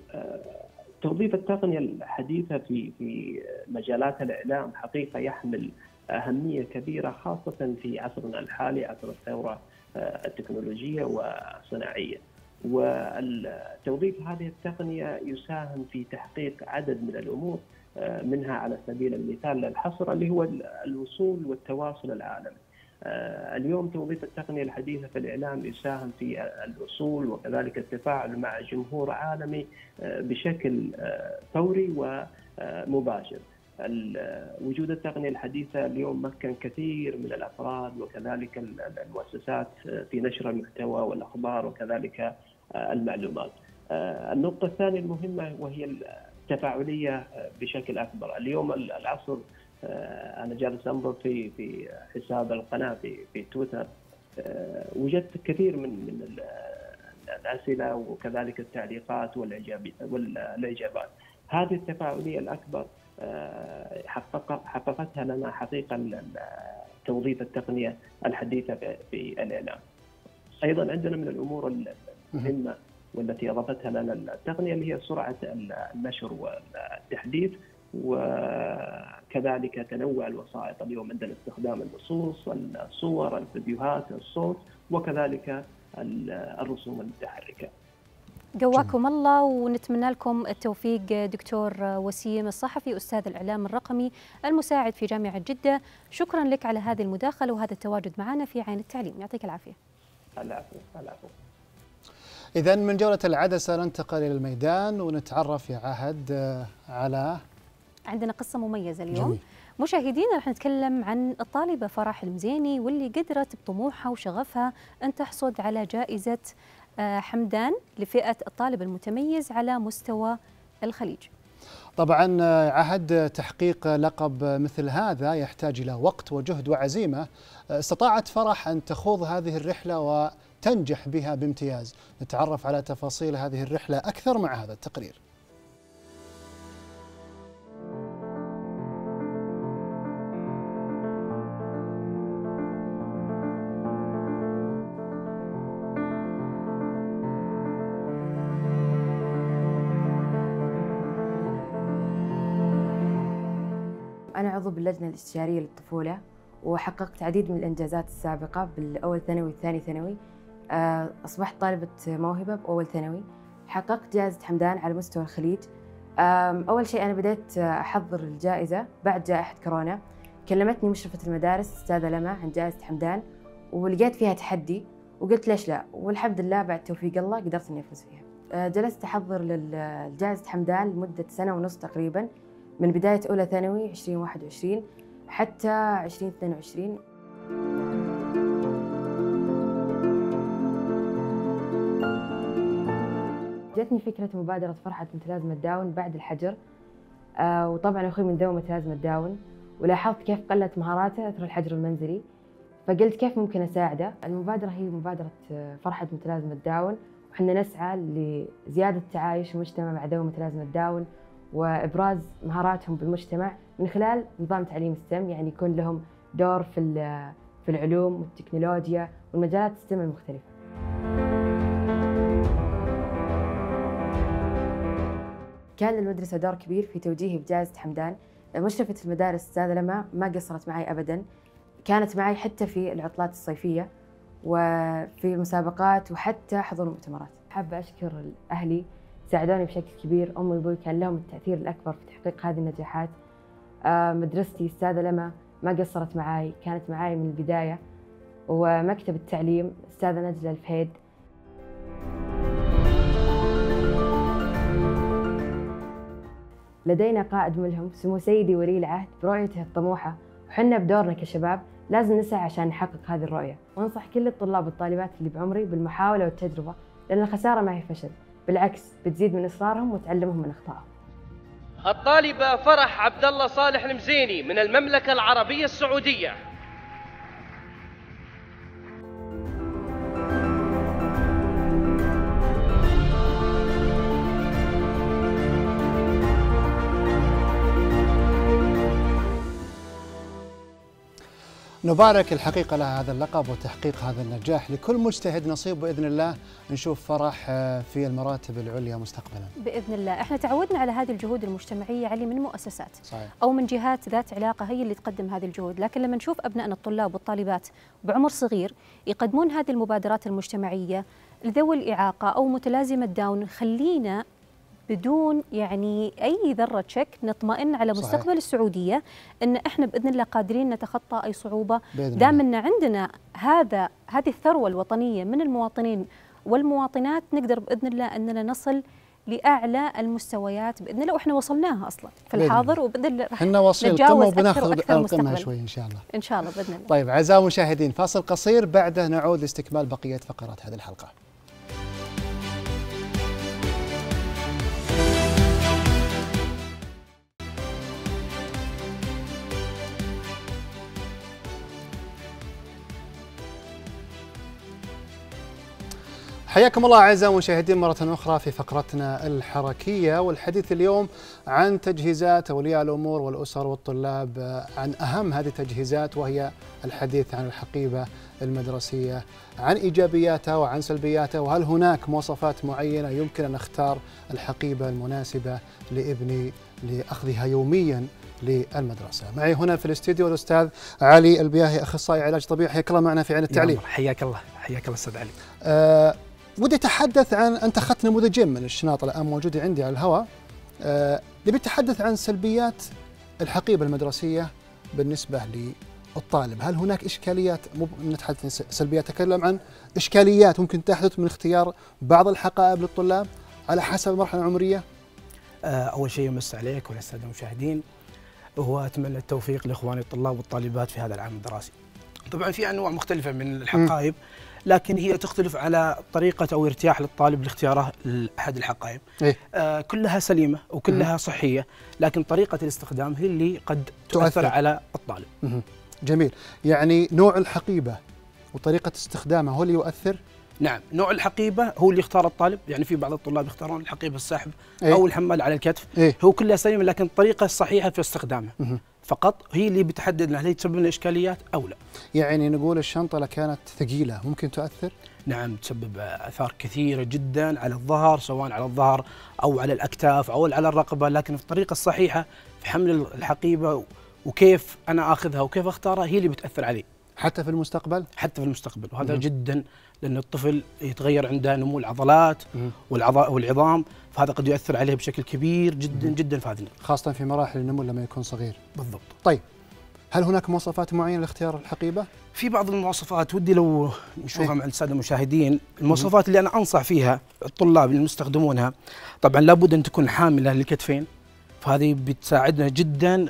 Speaker 8: توظيف التقنية الحديثة في في مجالات الإعلام حقيقة يحمل أهمية كبيرة خاصة في عصرنا الحالي عصر الثورة آه، التكنولوجية والصناعية. وتوظيف هذه التقنية يساهم في تحقيق عدد من الأمور آه، منها على سبيل المثال للحصر اللي هو الوصول والتواصل العالمي. آه، اليوم توظيف التقنية الحديثة في الإعلام يساهم في الوصول وكذلك التفاعل مع جمهور عالمي آه، بشكل آه، فوري ومباشر. وجود التقنية الحديثة اليوم مكن كثير من الأفراد وكذلك المؤسسات في نشر المحتوى والأخبار وكذلك المعلومات. النقطة الثانية المهمة وهي التفاعلية بشكل أكبر، اليوم العصر أنا جالس أنظر في في حساب القناة في في تويتر آه، وجدت كثير من من الأسئلة وكذلك التعليقات والاجابات هذه التفاعلية الأكبر آه، حقق حققتها لنا حقيقة توظيف التقنية الحديثة في الإعلام. أيضا عندنا من الأمور المهمة والتي اضافتها لنا التقنية اللي هي سرعة النشر والتحديث وكذلك تنوع الوسائط اليوم عندنا استخدام النصوص الصور الفيديوهات الصوت وكذلك الرسوم المتحركة.
Speaker 2: قواكم الله ونتمنى لكم التوفيق دكتور وسيم الصحفي أستاذ الإعلام الرقمي المساعد في جامعة جدة. شكرا لك على هذه المداخلة وهذا التواجد معنا في عين التعليم. يعطيك العافية.
Speaker 8: العفو العفو.
Speaker 1: اذا من جولة العدسة ننتقل إلى الميدان ونتعرف يا عهد على
Speaker 2: عندنا قصة مميزة اليوم. جميل. مشاهدينا رح نتكلم عن الطالبة فرح المزيني واللي قدرت بطموحها وشغفها أن تحصد على جائزة آه، حمدان لفئة الطالب المتميز على مستوى الخليج.
Speaker 1: طبعا آه، عهد تحقيق لقب مثل هذا يحتاج إلى وقت وجهد وعزيمة. آه، استطاعت فرح أن تخوض هذه الرحلة وتنجح بها بامتياز. نتعرف على تفاصيل هذه الرحلة أكثر مع هذا التقرير.
Speaker 9: باللجنة الاستشارية للطفولة وحققت عديد من الإنجازات السابقة بالأول ثانوي والثاني ثانوي. آه، أصبحت طالبة موهبة بأول ثانوي. حققت جائزة حمدان على مستوى الخليج. أول شيء أنا بديت أحضر الجائزة بعد جائحة كورونا. كلمتني مشرفة المدارس أستاذة لما عن جائزة حمدان ولقيت فيها تحدي وقلت ليش لا؟ والحمد لله بعد توفيق الله قدرت إني أفوز فيها. آه، جلست أحضر لجائزة حمدان لمدة سنة ونص تقريبا. من بداية أولى ثانوي 2021 حتى 2022 جتني فكرة مبادرة فرحة متلازمة داون بعد الحجر. آه وطبعا أخوي من ذوي متلازمة داون ولاحظت كيف قلت مهاراته أثر الحجر المنزلي. فقلت كيف ممكن أساعده. المبادرة هي مبادرة آه، فرحة متلازمة داون وحنا نسعى لزيادة تعايش المجتمع مع ذوي متلازمة داون وإبراز مهاراتهم بالمجتمع من خلال نظام تعليم ستم يعني يكون لهم دور في في العلوم والتكنولوجيا والمجالات ستم المختلفة. كان للمدرسة دور كبير في توجيهي بجائزة حمدان. مشرفة المدارس أستاذة لما ما قصرت معي أبدا. كانت معي حتى في العطلات الصيفية وفي المسابقات وحتى حضور المؤتمرات. حابة أشكر أهلي ساعدوني بشكل كبير. أمي وأبوي كان لهم التأثير الأكبر في تحقيق هذه النجاحات. آه، مدرستي أستاذة لما ما قصرت معاي كانت معاي من البداية. ومكتب التعليم أستاذة نجلة الفهيد. لدينا قائد ملهم سمو سيدي ولي العهد برؤيته الطموحة. وحنا بدورنا كشباب لازم نسعى عشان نحقق هذه الرؤية. وأنصح كل الطلاب والطالبات اللي بعمري بالمحاولة والتجربة لأن الخسارة ما هي فشل. بالعكس بتزيد من إصرارهم وتعلمهم من أخطائهم.
Speaker 10: الطالبة فرح عبد الله صالح المزيني من المملكة العربية السعودية.
Speaker 1: نبارك الحقيقة لها هذا اللقب وتحقيق هذا النجاح لكل مجتهد نصيب بإذن الله. نشوف فرح آه، في المراتب العليا مستقبلا.
Speaker 2: بإذن الله. إحنا تعودنا على هذه الجهود المجتمعية علي من مؤسسات
Speaker 1: صحيح.
Speaker 2: أو من جهات ذات علاقة هي اللي تقدم هذه الجهود. لكن لما نشوف أبنائنا الطلاب والطالبات بعمر صغير يقدمون هذه المبادرات المجتمعية لذوي الإعاقة أو متلازمة داون خلينا بدون يعني أي ذرة شك نطمئن على صحيح. مستقبل السعودية إن إحنا بإذن الله قادرين نتخطى أي صعوبة. دام إن عندنا هذا هذه الثروة الوطنية من المواطنين والمواطنات نقدر بإذن الله إننا نصل لأعلى المستويات بإذن الله وإحنا وصلناها أصلا في الحاضر وبإذن الله
Speaker 1: إحنا واصلين القمه وبناخذ القمه شوي إن شاء الله.
Speaker 2: إن شاء الله بإذن الله.
Speaker 1: طيب أعزائي المشاهدين فاصل قصير بعده نعود لاستكمال بقية فقرات هذه الحلقة. حياكم الله أعزائي المشاهدين مرة أخرى في فقرتنا الحركية والحديث اليوم عن تجهيزات أولياء الأمور والأسر والطلاب عن أهم هذه التجهيزات وهي الحديث عن الحقيبة المدرسية عن إيجابياتها وعن سلبياتها وهل هناك مواصفات معينة يمكن أن نختار الحقيبة المناسبة لابني لأخذها يوميا للمدرسة. معي هنا في الاستديو الأستاذ علي البياهي أخصائي علاج طبيعي حياك الله معنا في عين التعليم.
Speaker 11: حياك الله حياك الله أستاذ علي.
Speaker 1: آه ودي أتحدث عن أنت أخذت نموذجين من الشناط الآن موجودة عندي على الهواء أه نبي نتحدث عن سلبيات الحقيبة المدرسية بالنسبة للطالب، هل هناك إشكاليات مو نتحدث عن سلبيات أتكلم عن إشكاليات ممكن تحدث من اختيار بعض الحقائب للطلاب على حسب المرحلة العمرية؟
Speaker 11: آه، أول شيء يمس عليك وللساده المشاهدين وهو أتمنى التوفيق لإخواني الطلاب والطالبات في هذا العام الدراسي. طبعا في أنواع مختلفة من الحقائب م. لكن هي تختلف على طريقة أو ارتياح للطالب لاختياره لأحد الحقائب
Speaker 1: إيه؟
Speaker 11: آه كلها سليمة وكلها مم. صحية لكن طريقة الاستخدام هي اللي قد تؤثر, تؤثر على الطالب
Speaker 1: مم. جميل يعني نوع الحقيبة وطريقة استخدامها هو اللي يؤثر
Speaker 11: نعم نوع الحقيبة هو اللي يختار الطالب يعني في بعض الطلاب يختارون الحقيبة السحب إيه؟ أو الحمال على الكتف
Speaker 1: إيه؟
Speaker 11: هو كلها سليمه لكن الطريقة الصحيحه في استخدامها فقط هي اللي بتحدد هل هي تسبب لنا إشكاليات أو لا.
Speaker 1: يعني نقول الشنطة لو كانت ثقيلة ممكن تؤثر؟
Speaker 11: نعم تسبب آثار كثيرة جدا على الظهر سواء على الظهر أو على الأكتاف أو على الرقبة لكن في الطريقة الصحيحة في حمل الحقيبة وكيف أنا آخذها وكيف أختارها هي اللي بتأثر علي
Speaker 1: حتى في المستقبل؟
Speaker 11: حتى في المستقبل. وهذا
Speaker 1: مم.
Speaker 11: جدا لأن الطفل يتغير عنده نمو العضلات والعظام فهذا قد يؤثر عليه بشكل كبير جدا
Speaker 1: مم.
Speaker 11: جدا في هذه.
Speaker 1: خاصة في مراحل النمو لما يكون صغير.
Speaker 11: بالضبط.
Speaker 1: طيب هل هناك مواصفات معينة لاختيار الحقيبة؟
Speaker 11: في بعض المواصفات ودي لو نشوفها مع السادة المشاهدين المواصفات اللي أنا أنصح فيها الطلاب اللي يستخدمونها طبعا لابد أن تكون حاملة للكتفين فهذه بتساعدنا جدا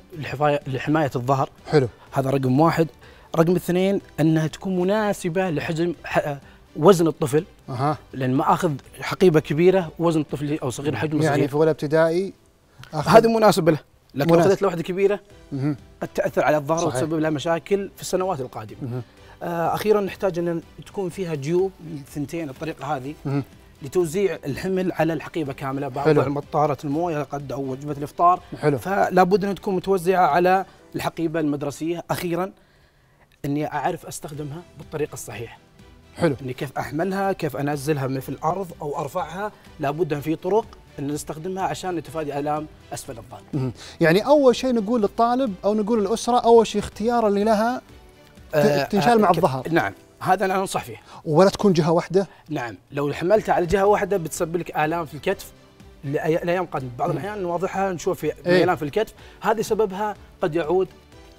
Speaker 11: لحماية الظهر.
Speaker 1: حلو.
Speaker 11: هذا رقم واحد. رقم اثنين أنها تكون مناسبة لحجم وزن الطفل
Speaker 1: أها
Speaker 11: لأن ما أخذ حقيبة كبيرة وزن الطفل أو صغير حجمه
Speaker 1: يعني
Speaker 11: صغير
Speaker 1: في اولى ابتدائي
Speaker 11: هذه مناسبة له لكن لو
Speaker 1: مناسب.
Speaker 11: أخذت لوحده كبيرة
Speaker 1: مهم.
Speaker 11: قد تأثر على الظهر. وتسبب لها مشاكل في السنوات
Speaker 1: القادمة.
Speaker 11: آه، أخيرا نحتاج أن تكون فيها جيوب الثنتين الطريقة هذه
Speaker 1: مهم.
Speaker 11: لتوزيع الحمل على الحقيبة كاملة بعض
Speaker 1: حلو.
Speaker 11: مطاره الموية قد أو وجبة الإفطار
Speaker 1: حلو
Speaker 11: فلا بد أن تكون متوزعة على الحقيبة المدرسية أخيرا إني أعرف أستخدمها بالطريقة الصحيحة.
Speaker 1: حلو.
Speaker 11: إني كيف أحملها كيف أنزلها من في الأرض أو أرفعها. لابد ان في طرق إن نستخدمها عشان نتفادى آلام أسفل الظهر.
Speaker 1: يعني أول شيء نقول للطالب أو نقول للأسرة أول شيء اختيار اللي لها ت- تنشال مع
Speaker 11: ك-
Speaker 1: الظهر.
Speaker 11: نعم. هذا أنا أنصح فيه.
Speaker 1: ولا تكون جهة واحدة؟
Speaker 11: نعم. لو حملتها على جهة واحدة بتسبب لك آلام في الكتف. لايام قادمه بعض الأحيان نواضحها نشوف في
Speaker 1: إيه.
Speaker 11: آلام في الكتف. هذه سببها قد يعود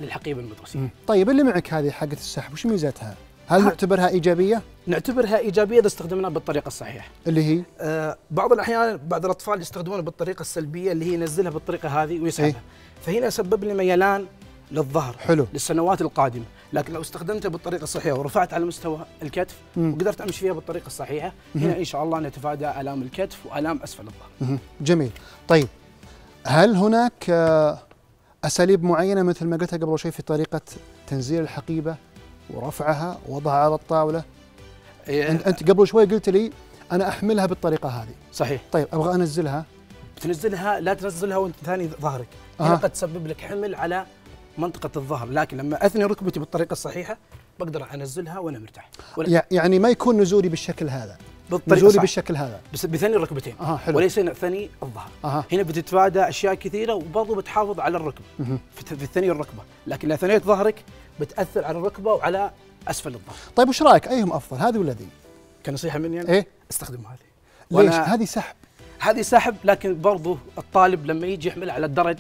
Speaker 11: للحقيبة المدرسية
Speaker 1: طيب اللي معك هذه حقة السحب وش ميزتها؟ هل نعتبرها إيجابية
Speaker 11: نعتبرها إيجابية إذا استخدمناها بالطريقة الصحيحة
Speaker 1: اللي هي
Speaker 11: آه بعض الأحيان بعض الأطفال يستخدمونها بالطريقة السلبية اللي هي ينزلها بالطريقة هذه ويسحبها
Speaker 1: إيه.
Speaker 11: فهنا يسبب لي ميلان للظهر
Speaker 1: حلو
Speaker 11: للسنوات القادمة لكن لو استخدمتها بالطريقة الصحيحة ورفعت على مستوى الكتف
Speaker 1: مم.
Speaker 11: وقدرت أمشي فيها بالطريقة الصحيحة
Speaker 1: مهم.
Speaker 11: هنا إن شاء الله نتفادى ألام الكتف وألام أسفل الظهر.
Speaker 1: جميل طيب هل هناك آه، أساليب معينة مثل ما قلتها قبل شوي في طريقة تنزيل الحقيبة ورفعها ووضعها على الطاولة.
Speaker 11: إيه،
Speaker 1: أنت أنت قبل شوي قلت لي أنا أحملها بالطريقة هذه.
Speaker 11: صحيح.
Speaker 1: طيب أبغى أنزلها.
Speaker 11: تنزلها لا تنزلها وأنت ثاني ظهرك. هنا. قد تسبب لك حمل على منطقة الظهر لكن لما أثني ركبتي بالطريقة الصحيحة بقدر أنزلها وأنا مرتاح. ولا-
Speaker 1: يعني ما يكون نزولي بالشكل هذا.
Speaker 11: بالطريقة
Speaker 1: نزولي
Speaker 11: صح.
Speaker 1: بالشكل هذا.
Speaker 11: بس بثني الركبتين.
Speaker 1: أها حلو.
Speaker 11: وليس ثني الظهر.
Speaker 1: أها.
Speaker 11: هنا بتتفادى أشياء كثيرة وبرضه بتحافظ على الركبه. في الثني الركبة. لكن لو ثنيت ظهرك بتأثر على الركبة وعلى أسفل الظهر.
Speaker 1: طيب وش رأيك؟ أيهم أفضل؟ هذه ولا ذي؟
Speaker 11: كنصيحه مني أنا؟
Speaker 1: إيه.
Speaker 11: استخدم هذه.
Speaker 1: ليش؟ هذه سحب.
Speaker 11: هذه سحب لكن برضه الطالب لما يجي يحمل على الدرج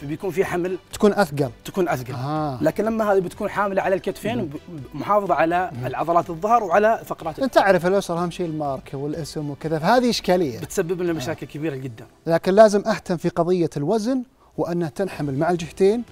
Speaker 11: فبيكون في حمل.
Speaker 1: تكون أثقل.
Speaker 11: تكون أثقل.
Speaker 1: آه.
Speaker 11: لكن لما هذه بتكون حاملة على الكتفين محافظة على العضلات الظهر وعلى فقرات
Speaker 1: أنت تعرف الاسره أهم شيء الماركة والاسم وكذا فهذه إشكالية.
Speaker 11: بتسبب لنا مشاكل كبيرة جدا.
Speaker 1: لكن لازم أهتم في قضية الوزن وأنها تنحمل مع الجهتين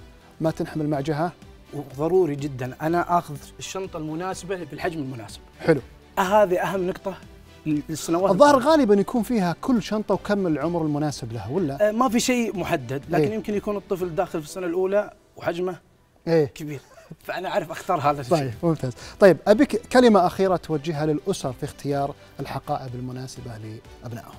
Speaker 1: ما تنحمل مع جهة.
Speaker 11: وضروري جدا. أنا آخذ الشنطة المناسبة بالحجم المناسب.
Speaker 1: حلو.
Speaker 11: هذه أهم نقطة للسنوات
Speaker 1: الظاهر. غالبا يكون فيها كل شنطة وكم العمر المناسب لها ولا؟
Speaker 11: آه، ما في شيء محدد لكن
Speaker 1: إيه.
Speaker 11: يمكن يكون الطفل داخل في السنة الأولى وحجمه
Speaker 1: إيه
Speaker 11: كبير فأنا أعرف أختار هذا الشيء
Speaker 1: طيب ممتاز طيب أبيك كلمة أخيرة توجهها للأسر في اختيار الحقائب المناسبة لأبنائهم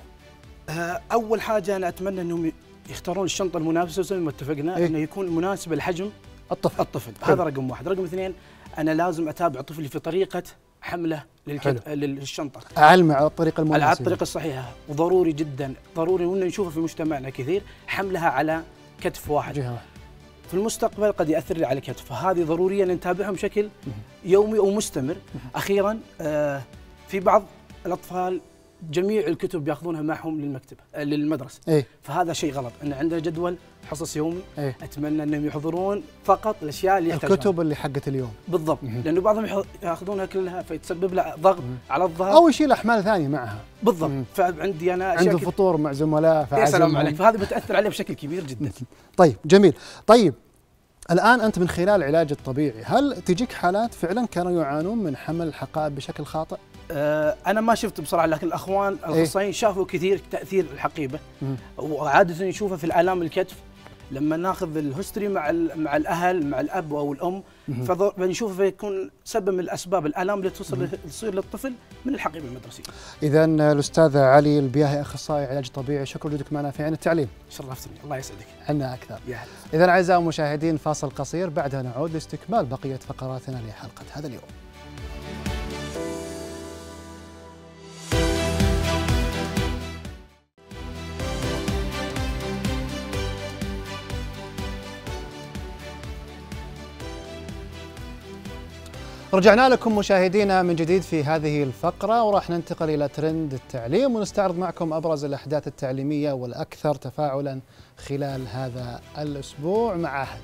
Speaker 11: آه، أول حاجة أنا أتمنى أنهم يختارون الشنطة المناسبة زي ما اتفقنا
Speaker 1: إيه؟
Speaker 11: إنه يكون مناسب لحجم
Speaker 1: الطفل
Speaker 11: الطفل
Speaker 1: حلو.
Speaker 11: هذا رقم واحد رقم اثنين أنا لازم أتابع طفلي في طريقة حملة للكت... للشنطة.
Speaker 1: أعلمه على الطريقة
Speaker 11: على
Speaker 1: المناسبه
Speaker 11: الطريقة الصحيحة. وضروري جدا. ضروري وإن نشوفه في مجتمعنا كثير. حملها على كتف واحد.
Speaker 1: واحدة.
Speaker 11: في المستقبل قد يأثر على كتف فهذه ضرورية نتابعهم بشكل يومي أو مستمر. أخيرا آه في بعض الأطفال جميع الكتب يأخذونها معهم للمكتبة آه، للمدرسة.
Speaker 1: إيه.
Speaker 11: فهذا شيء غلط. إن عندنا جدول حصص يومي
Speaker 1: إيه.
Speaker 11: أتمنى أنهم يحضرون فقط الأشياء اللي يحتاجونها
Speaker 1: الكتب اللي حقت اليوم.
Speaker 11: بالضبط. لأنه بعضهم يأخذونها كلها فيتسبب له ضغط على الظهر.
Speaker 1: أو يشيل أحمال ثانية معها.
Speaker 11: بالضبط. فعندي أنا أشياء
Speaker 1: عنده فطور مع زملاء
Speaker 11: يا. سلام عليك. فهذه بتأثر عليه بشكل كبير جدا.
Speaker 1: طيب جميل. طيب الآن أنت من خلال العلاج الطبيعي هل تجيك حالات فعلا كانوا يعانون من حمل الحقائب بشكل خاطئ؟
Speaker 11: آه، أنا ما شفت بصراحة لكن الأخوان الأخصائيين شافوا كثير تأثير الحقيبة.
Speaker 1: مم.
Speaker 11: وعادة نشوفها في الألام الكتف. لما ناخذ الهستري مع مع الأهل مع الأب
Speaker 1: أو
Speaker 11: الأم فنشوف يكون سبب من الأسباب الألام اللي توصل تصير للطفل من الحقيبة المدرسيه
Speaker 1: اذا الأستاذ علي البياهي أخصائي علاج طبيعي شكرا لوجودك معنا في عين التعليم.
Speaker 11: شرفتني الله يسعدك.
Speaker 1: عنا
Speaker 11: أكثر.
Speaker 1: اذا أعزائي المشاهدين فاصل قصير بعدها نعود لاستكمال بقية فقراتنا لحلقة هذا اليوم. رجعنا لكم مشاهدينا من جديد في هذه الفقرة وراح ننتقل إلى ترند التعليم ونستعرض معكم أبرز الأحداث التعليمية والأكثر تفاعلا خلال هذا الأسبوع مع عهد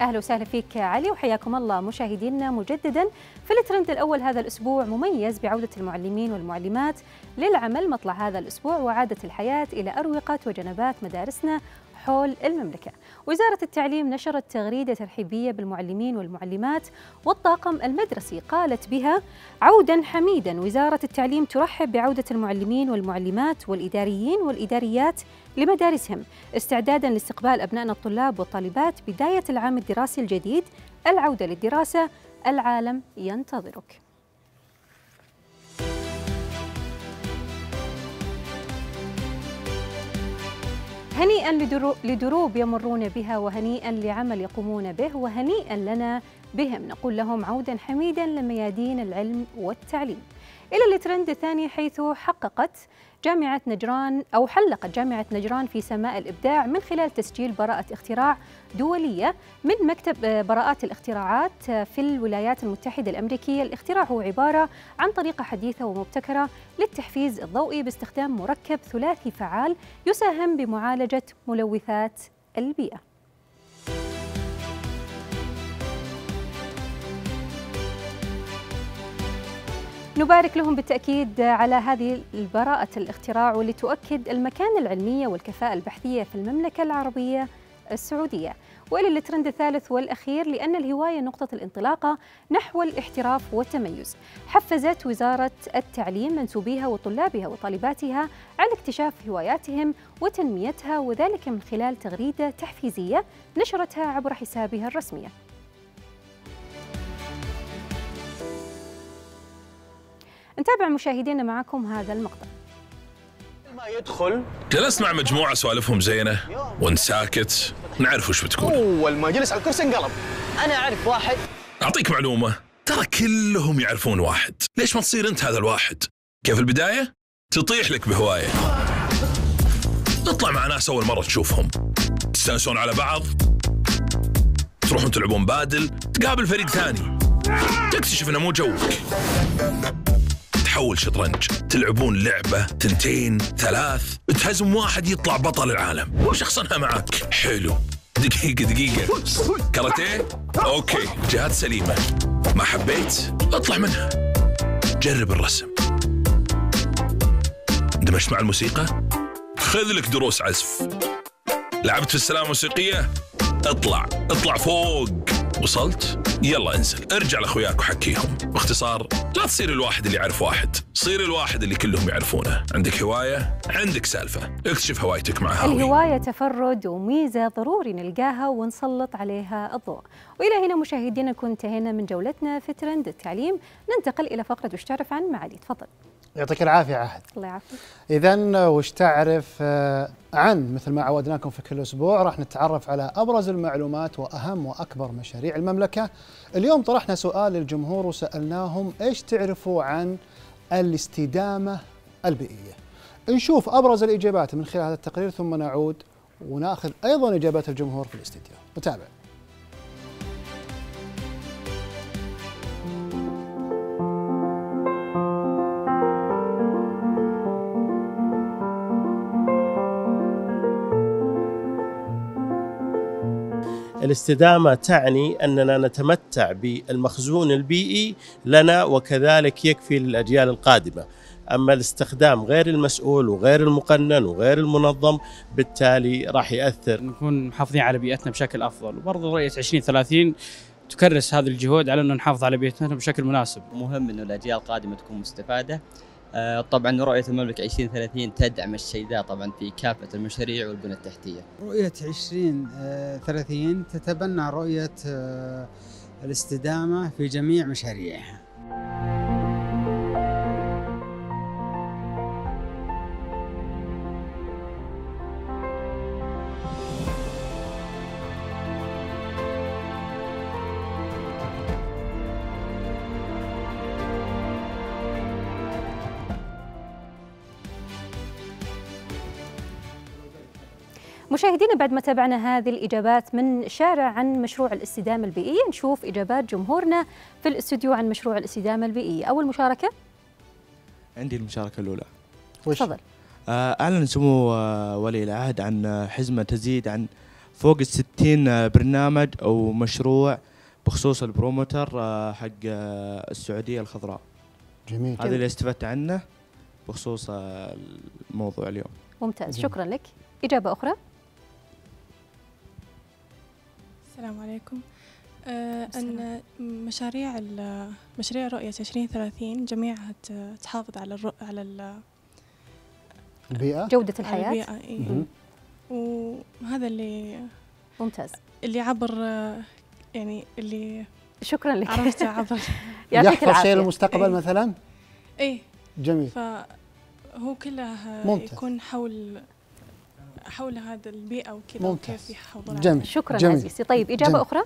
Speaker 2: أهلا وسهلا فيك علي وحياكم الله مشاهدينا مجددا في الترند الأول هذا الأسبوع مميز بعودة المعلمين والمعلمات للعمل مطلع هذا الأسبوع وعادة الحياة إلى أروقة وجنبات مدارسنا حول المملكة. وزارة التعليم نشرت تغريدة ترحيبية بالمعلمين والمعلمات والطاقم المدرسي قالت بها عودا حميدا وزارة التعليم ترحب بعودة المعلمين والمعلمات والإداريين والإداريات لمدارسهم استعدادا لاستقبال أبنائنا الطلاب والطالبات بداية العام الدراسي الجديد العودة للدراسة. العالم ينتظرك. هنيئا لدروب يمرون بها وهنيئا لعمل يقومون به وهنيئا لنا بهم. نقول لهم عودا حميدا لميادين العلم والتعليم. إلى الترند الثاني حيث حققت جامعة نجران أو حلقت جامعة نجران في سماء الإبداع من خلال تسجيل براءة اختراع دولية من مكتب براءات الاختراعات في الولايات المتحدة الأمريكية. الاختراع هو عبارة عن طريقة حديثة ومبتكرة للتحفيز الضوئي باستخدام مركب ثلاثي فعال يساهم بمعالجة ملوثات البيئة. نبارك لهم بالتأكيد على هذه البراءة الاختراع واللي تؤكد المكانة العلمية والكفاءة البحثية في المملكة العربية السعودية. وإلى الترند الثالث والأخير لأن الهواية نقطة الانطلاقة نحو الاحتراف والتميز. حفزت وزارة التعليم منسوبيها وطلابها وطالباتها على اكتشاف هواياتهم وتنميتها وذلك من خلال تغريدة تحفيزية نشرتها عبر حسابها الرسمية. نتابع مشاهدينا معكم هذا المقطع.
Speaker 12: ما يدخل جلست مع مجموعة سوالفهم زينة وانت ساكت نعرف وش بتقول.
Speaker 13: أول ما جلس على الكرسي انقلب. أنا أعرف واحد.
Speaker 12: أعطيك معلومة. ترى كلهم يعرفون واحد. ليش ما تصير أنت هذا الواحد؟ كيف البداية؟ تطيح لك بهواية. تطلع مع ناس أول مرة تشوفهم. تستأنسون على بعض. تروحون تلعبون بادل. تقابل فريق ثاني. تكتشف إنه مو جوك. تحول شطرنج. تلعبون لعبة تنتين ثلاث تهزم واحد يطلع بطل العالم. وش أخصنها معك حلو. دقيقة دقيقة. كاراتيه؟ أوكي. جهات سليمة. ما حبيت؟ اطلع منها. جرب الرسم. اندمجت مع الموسيقى؟ خذ لك دروس عزف. لعبت في السلامة الموسيقية؟ اطلع. اطلع فوق. وصلت؟ يلا انزل. ارجع لاخوياك وحكيهم. باختصار لا تصير الواحد اللي يعرف واحد. صير الواحد اللي كلهم يعرفونه. عندك هواية؟ عندك سالفة. اكتشف هوايتك مع هاوي.
Speaker 2: الهواية تفرد وميزة ضروري نلقاها ونسلط عليها الضوء. وإلى هنا مشاهدينا نكون انتهينا من جولتنا في ترند التعليم. ننتقل إلى فقرة وش تعرف عن معالي. تفضل.
Speaker 1: يعطيك العافية عهد.
Speaker 2: الله يعافيك.
Speaker 1: إذا وش تعرف آه، عن مثل ما عودناكم في كل أسبوع راح نتعرف على أبرز المعلومات وأهم وأكبر مشاريع المملكة. اليوم طرحنا سؤال للجمهور وسألناهم إيش تعرفوا عن الاستدامة البيئية. نشوف أبرز الإجابات من خلال هذا التقرير ثم نعود وناخذ أيضا إجابات الجمهور في الاستديو. نتابع.
Speaker 14: الاستدامة تعني أننا نتمتع بالمخزون البيئي لنا وكذلك يكفي للأجيال القادمة. أما الاستخدام غير المسؤول وغير المقنن وغير المنظم بالتالي راح يأثر.
Speaker 15: نكون محافظين على بيئتنا بشكل أفضل. وبرضه رؤية 2030 تكرس هذه الجهود على أن نحافظ على بيئتنا بشكل مناسب.
Speaker 16: مهم أنه الأجيال القادمة تكون مستفادة. آه، طبعا رؤية المملكة 2030 تدعم الشيء ذا طبعا في كافة المشاريع والبنى التحتية.
Speaker 17: رؤية 2030 تتبنى رؤية آه، الاستدامة في جميع مشاريعها.
Speaker 2: مشاهدينا بعد ما تابعنا هذه الإجابات من شارع عن مشروع الاستدامة البيئية نشوف إجابات جمهورنا في الاستوديو عن مشروع الاستدامة البيئية. أول مشاركة؟
Speaker 18: عندي المشاركة الأولى.
Speaker 2: تفضل.
Speaker 18: آه، أعلن سمو آه، ولي العهد عن آه، حزمة تزيد عن فوق الستين برنامج أو مشروع بخصوص البروموتر حق السعودية الخضراء.
Speaker 1: جميل.
Speaker 18: هذا اللي استفدت عنه بخصوص الموضوع اليوم.
Speaker 2: ممتاز. شكرا لك. إجابة أخرى؟
Speaker 6: السلام عليكم. آه أن مشاريع مشاريع رؤية 2030 جميعها تحافظ على الرؤ على
Speaker 1: البيئة؟
Speaker 2: جودة الحياة.
Speaker 6: البيئة إيه. وهذا اللي
Speaker 2: ممتاز.
Speaker 6: اللي عبر يعني اللي
Speaker 2: شكرا لك.
Speaker 6: عرفته عبر
Speaker 1: يحفظ شيء للمستقبل مثلا؟
Speaker 6: إيه.
Speaker 1: جميل.
Speaker 6: فهو كله ممتاز. يكون حول حول هذا البيئة وكذا
Speaker 1: وكيف
Speaker 6: يحافظون
Speaker 2: جميل. شكرا جميل. عزيزتي طيب إجابة جميل. أخرى؟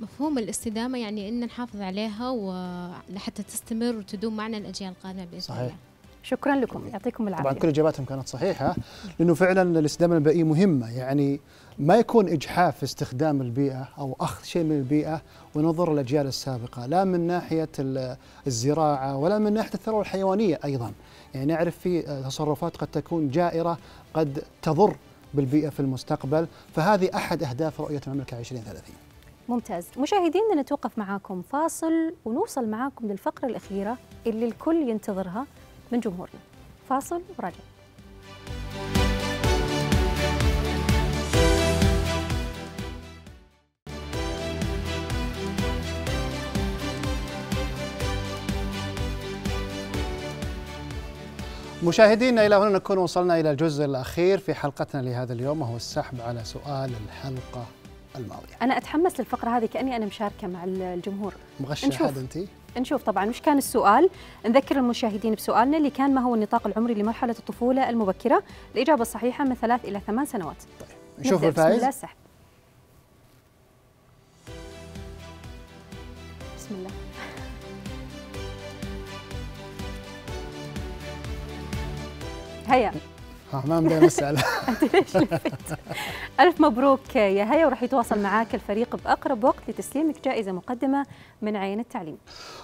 Speaker 19: مفهوم الاستدامة يعني إن نحافظ عليها ولحتى تستمر وتدوم معنا الأجيال القادمة بإذن
Speaker 1: صحيح.
Speaker 19: الله
Speaker 2: شكرا لكم. يعطيكم العافية.
Speaker 1: طبعا كل اجاباتهم كانت صحيحة لأنه فعلا الاستدامة البيئية مهمة. يعني ما يكون إجحاف في استخدام البيئة أو أخذ شيء من البيئة ونظر الأجيال السابقة لا من ناحية الزراعة ولا من ناحية الثروة الحيوانية أيضا. يعني نعرف في تصرفات قد تكون جائرة قد تضر بالبيئة في المستقبل. فهذه أحد أهداف رؤية المملكة 2030
Speaker 2: ممتاز. مشاهدينا نتوقف معاكم فاصل ونوصل معاكم للفقرة الأخيرة اللي الكل ينتظرها من جمهورنا. فاصل وراجع.
Speaker 1: مشاهدينا إلى هنا نكون وصلنا إلى الجزء الأخير في حلقتنا لهذا اليوم وهو السحب على سؤال الحلقة الماضية.
Speaker 2: أنا أتحمس للفقرة هذه كأني أنا مشاركة مع الجمهور.
Speaker 1: مغششه انت؟
Speaker 2: نشوف طبعا وش كان السؤال نذكر المشاهدين بسؤالنا اللي كان ما هو النطاق العمري لمرحلة الطفولة المبكرة الإجابة الصحيحة من ثلاث إلى ثمان سنوات
Speaker 1: طيب نشوف الفائز
Speaker 2: بسم الله السحب هيا.
Speaker 1: ما بدنا نسال
Speaker 2: ألف مبروك يا هيا وراح يتواصل معاك الفريق بأقرب وقت لتسليمك جائزة مقدمة من عين التعليم.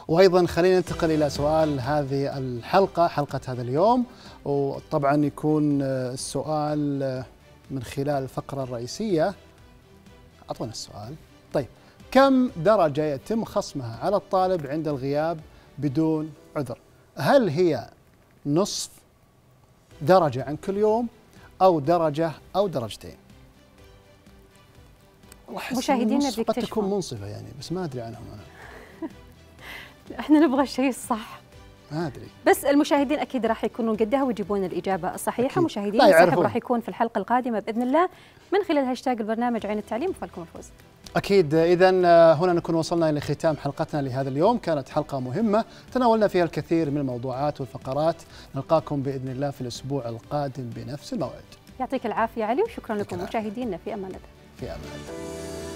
Speaker 1: وأيضا خلينا ننتقل إلى سؤال هذه الحلقة حلقة هذا اليوم. وطبعا يكون السؤال من خلال الفقرة الرئيسية. أعطونا السؤال. طيب كم درجة يتم خصمها على الطالب عند الغياب بدون عذر؟ هل هي نصف درجة عن كل يوم أو درجة أو درجتين.
Speaker 2: مشاهدينا
Speaker 1: قد تكون منصفة يعني بس ما أدري عنهم أنا.
Speaker 2: إحنا نبغى الشيء الصح.
Speaker 1: ما أدري.
Speaker 2: بس المشاهدين أكيد راح يكونون قدها ويجيبون الإجابة الصحيحة. أكيد. مشاهدين السحب راح يكون في الحلقة القادمة بإذن الله. من خلال هاشتاج البرنامج عين التعليم وفالكم الفوز.
Speaker 1: أكيد. إذا هنا نكون وصلنا إلى ختام حلقتنا لهذا اليوم. كانت حلقة مهمة. تناولنا فيها الكثير من الموضوعات والفقرات. نلقاكم بإذن الله في الأسبوع القادم بنفس الموعد.
Speaker 2: يعطيك العافية علي وشكرا لكم مشاهدينا. في أمان الله.
Speaker 1: في أمان الله.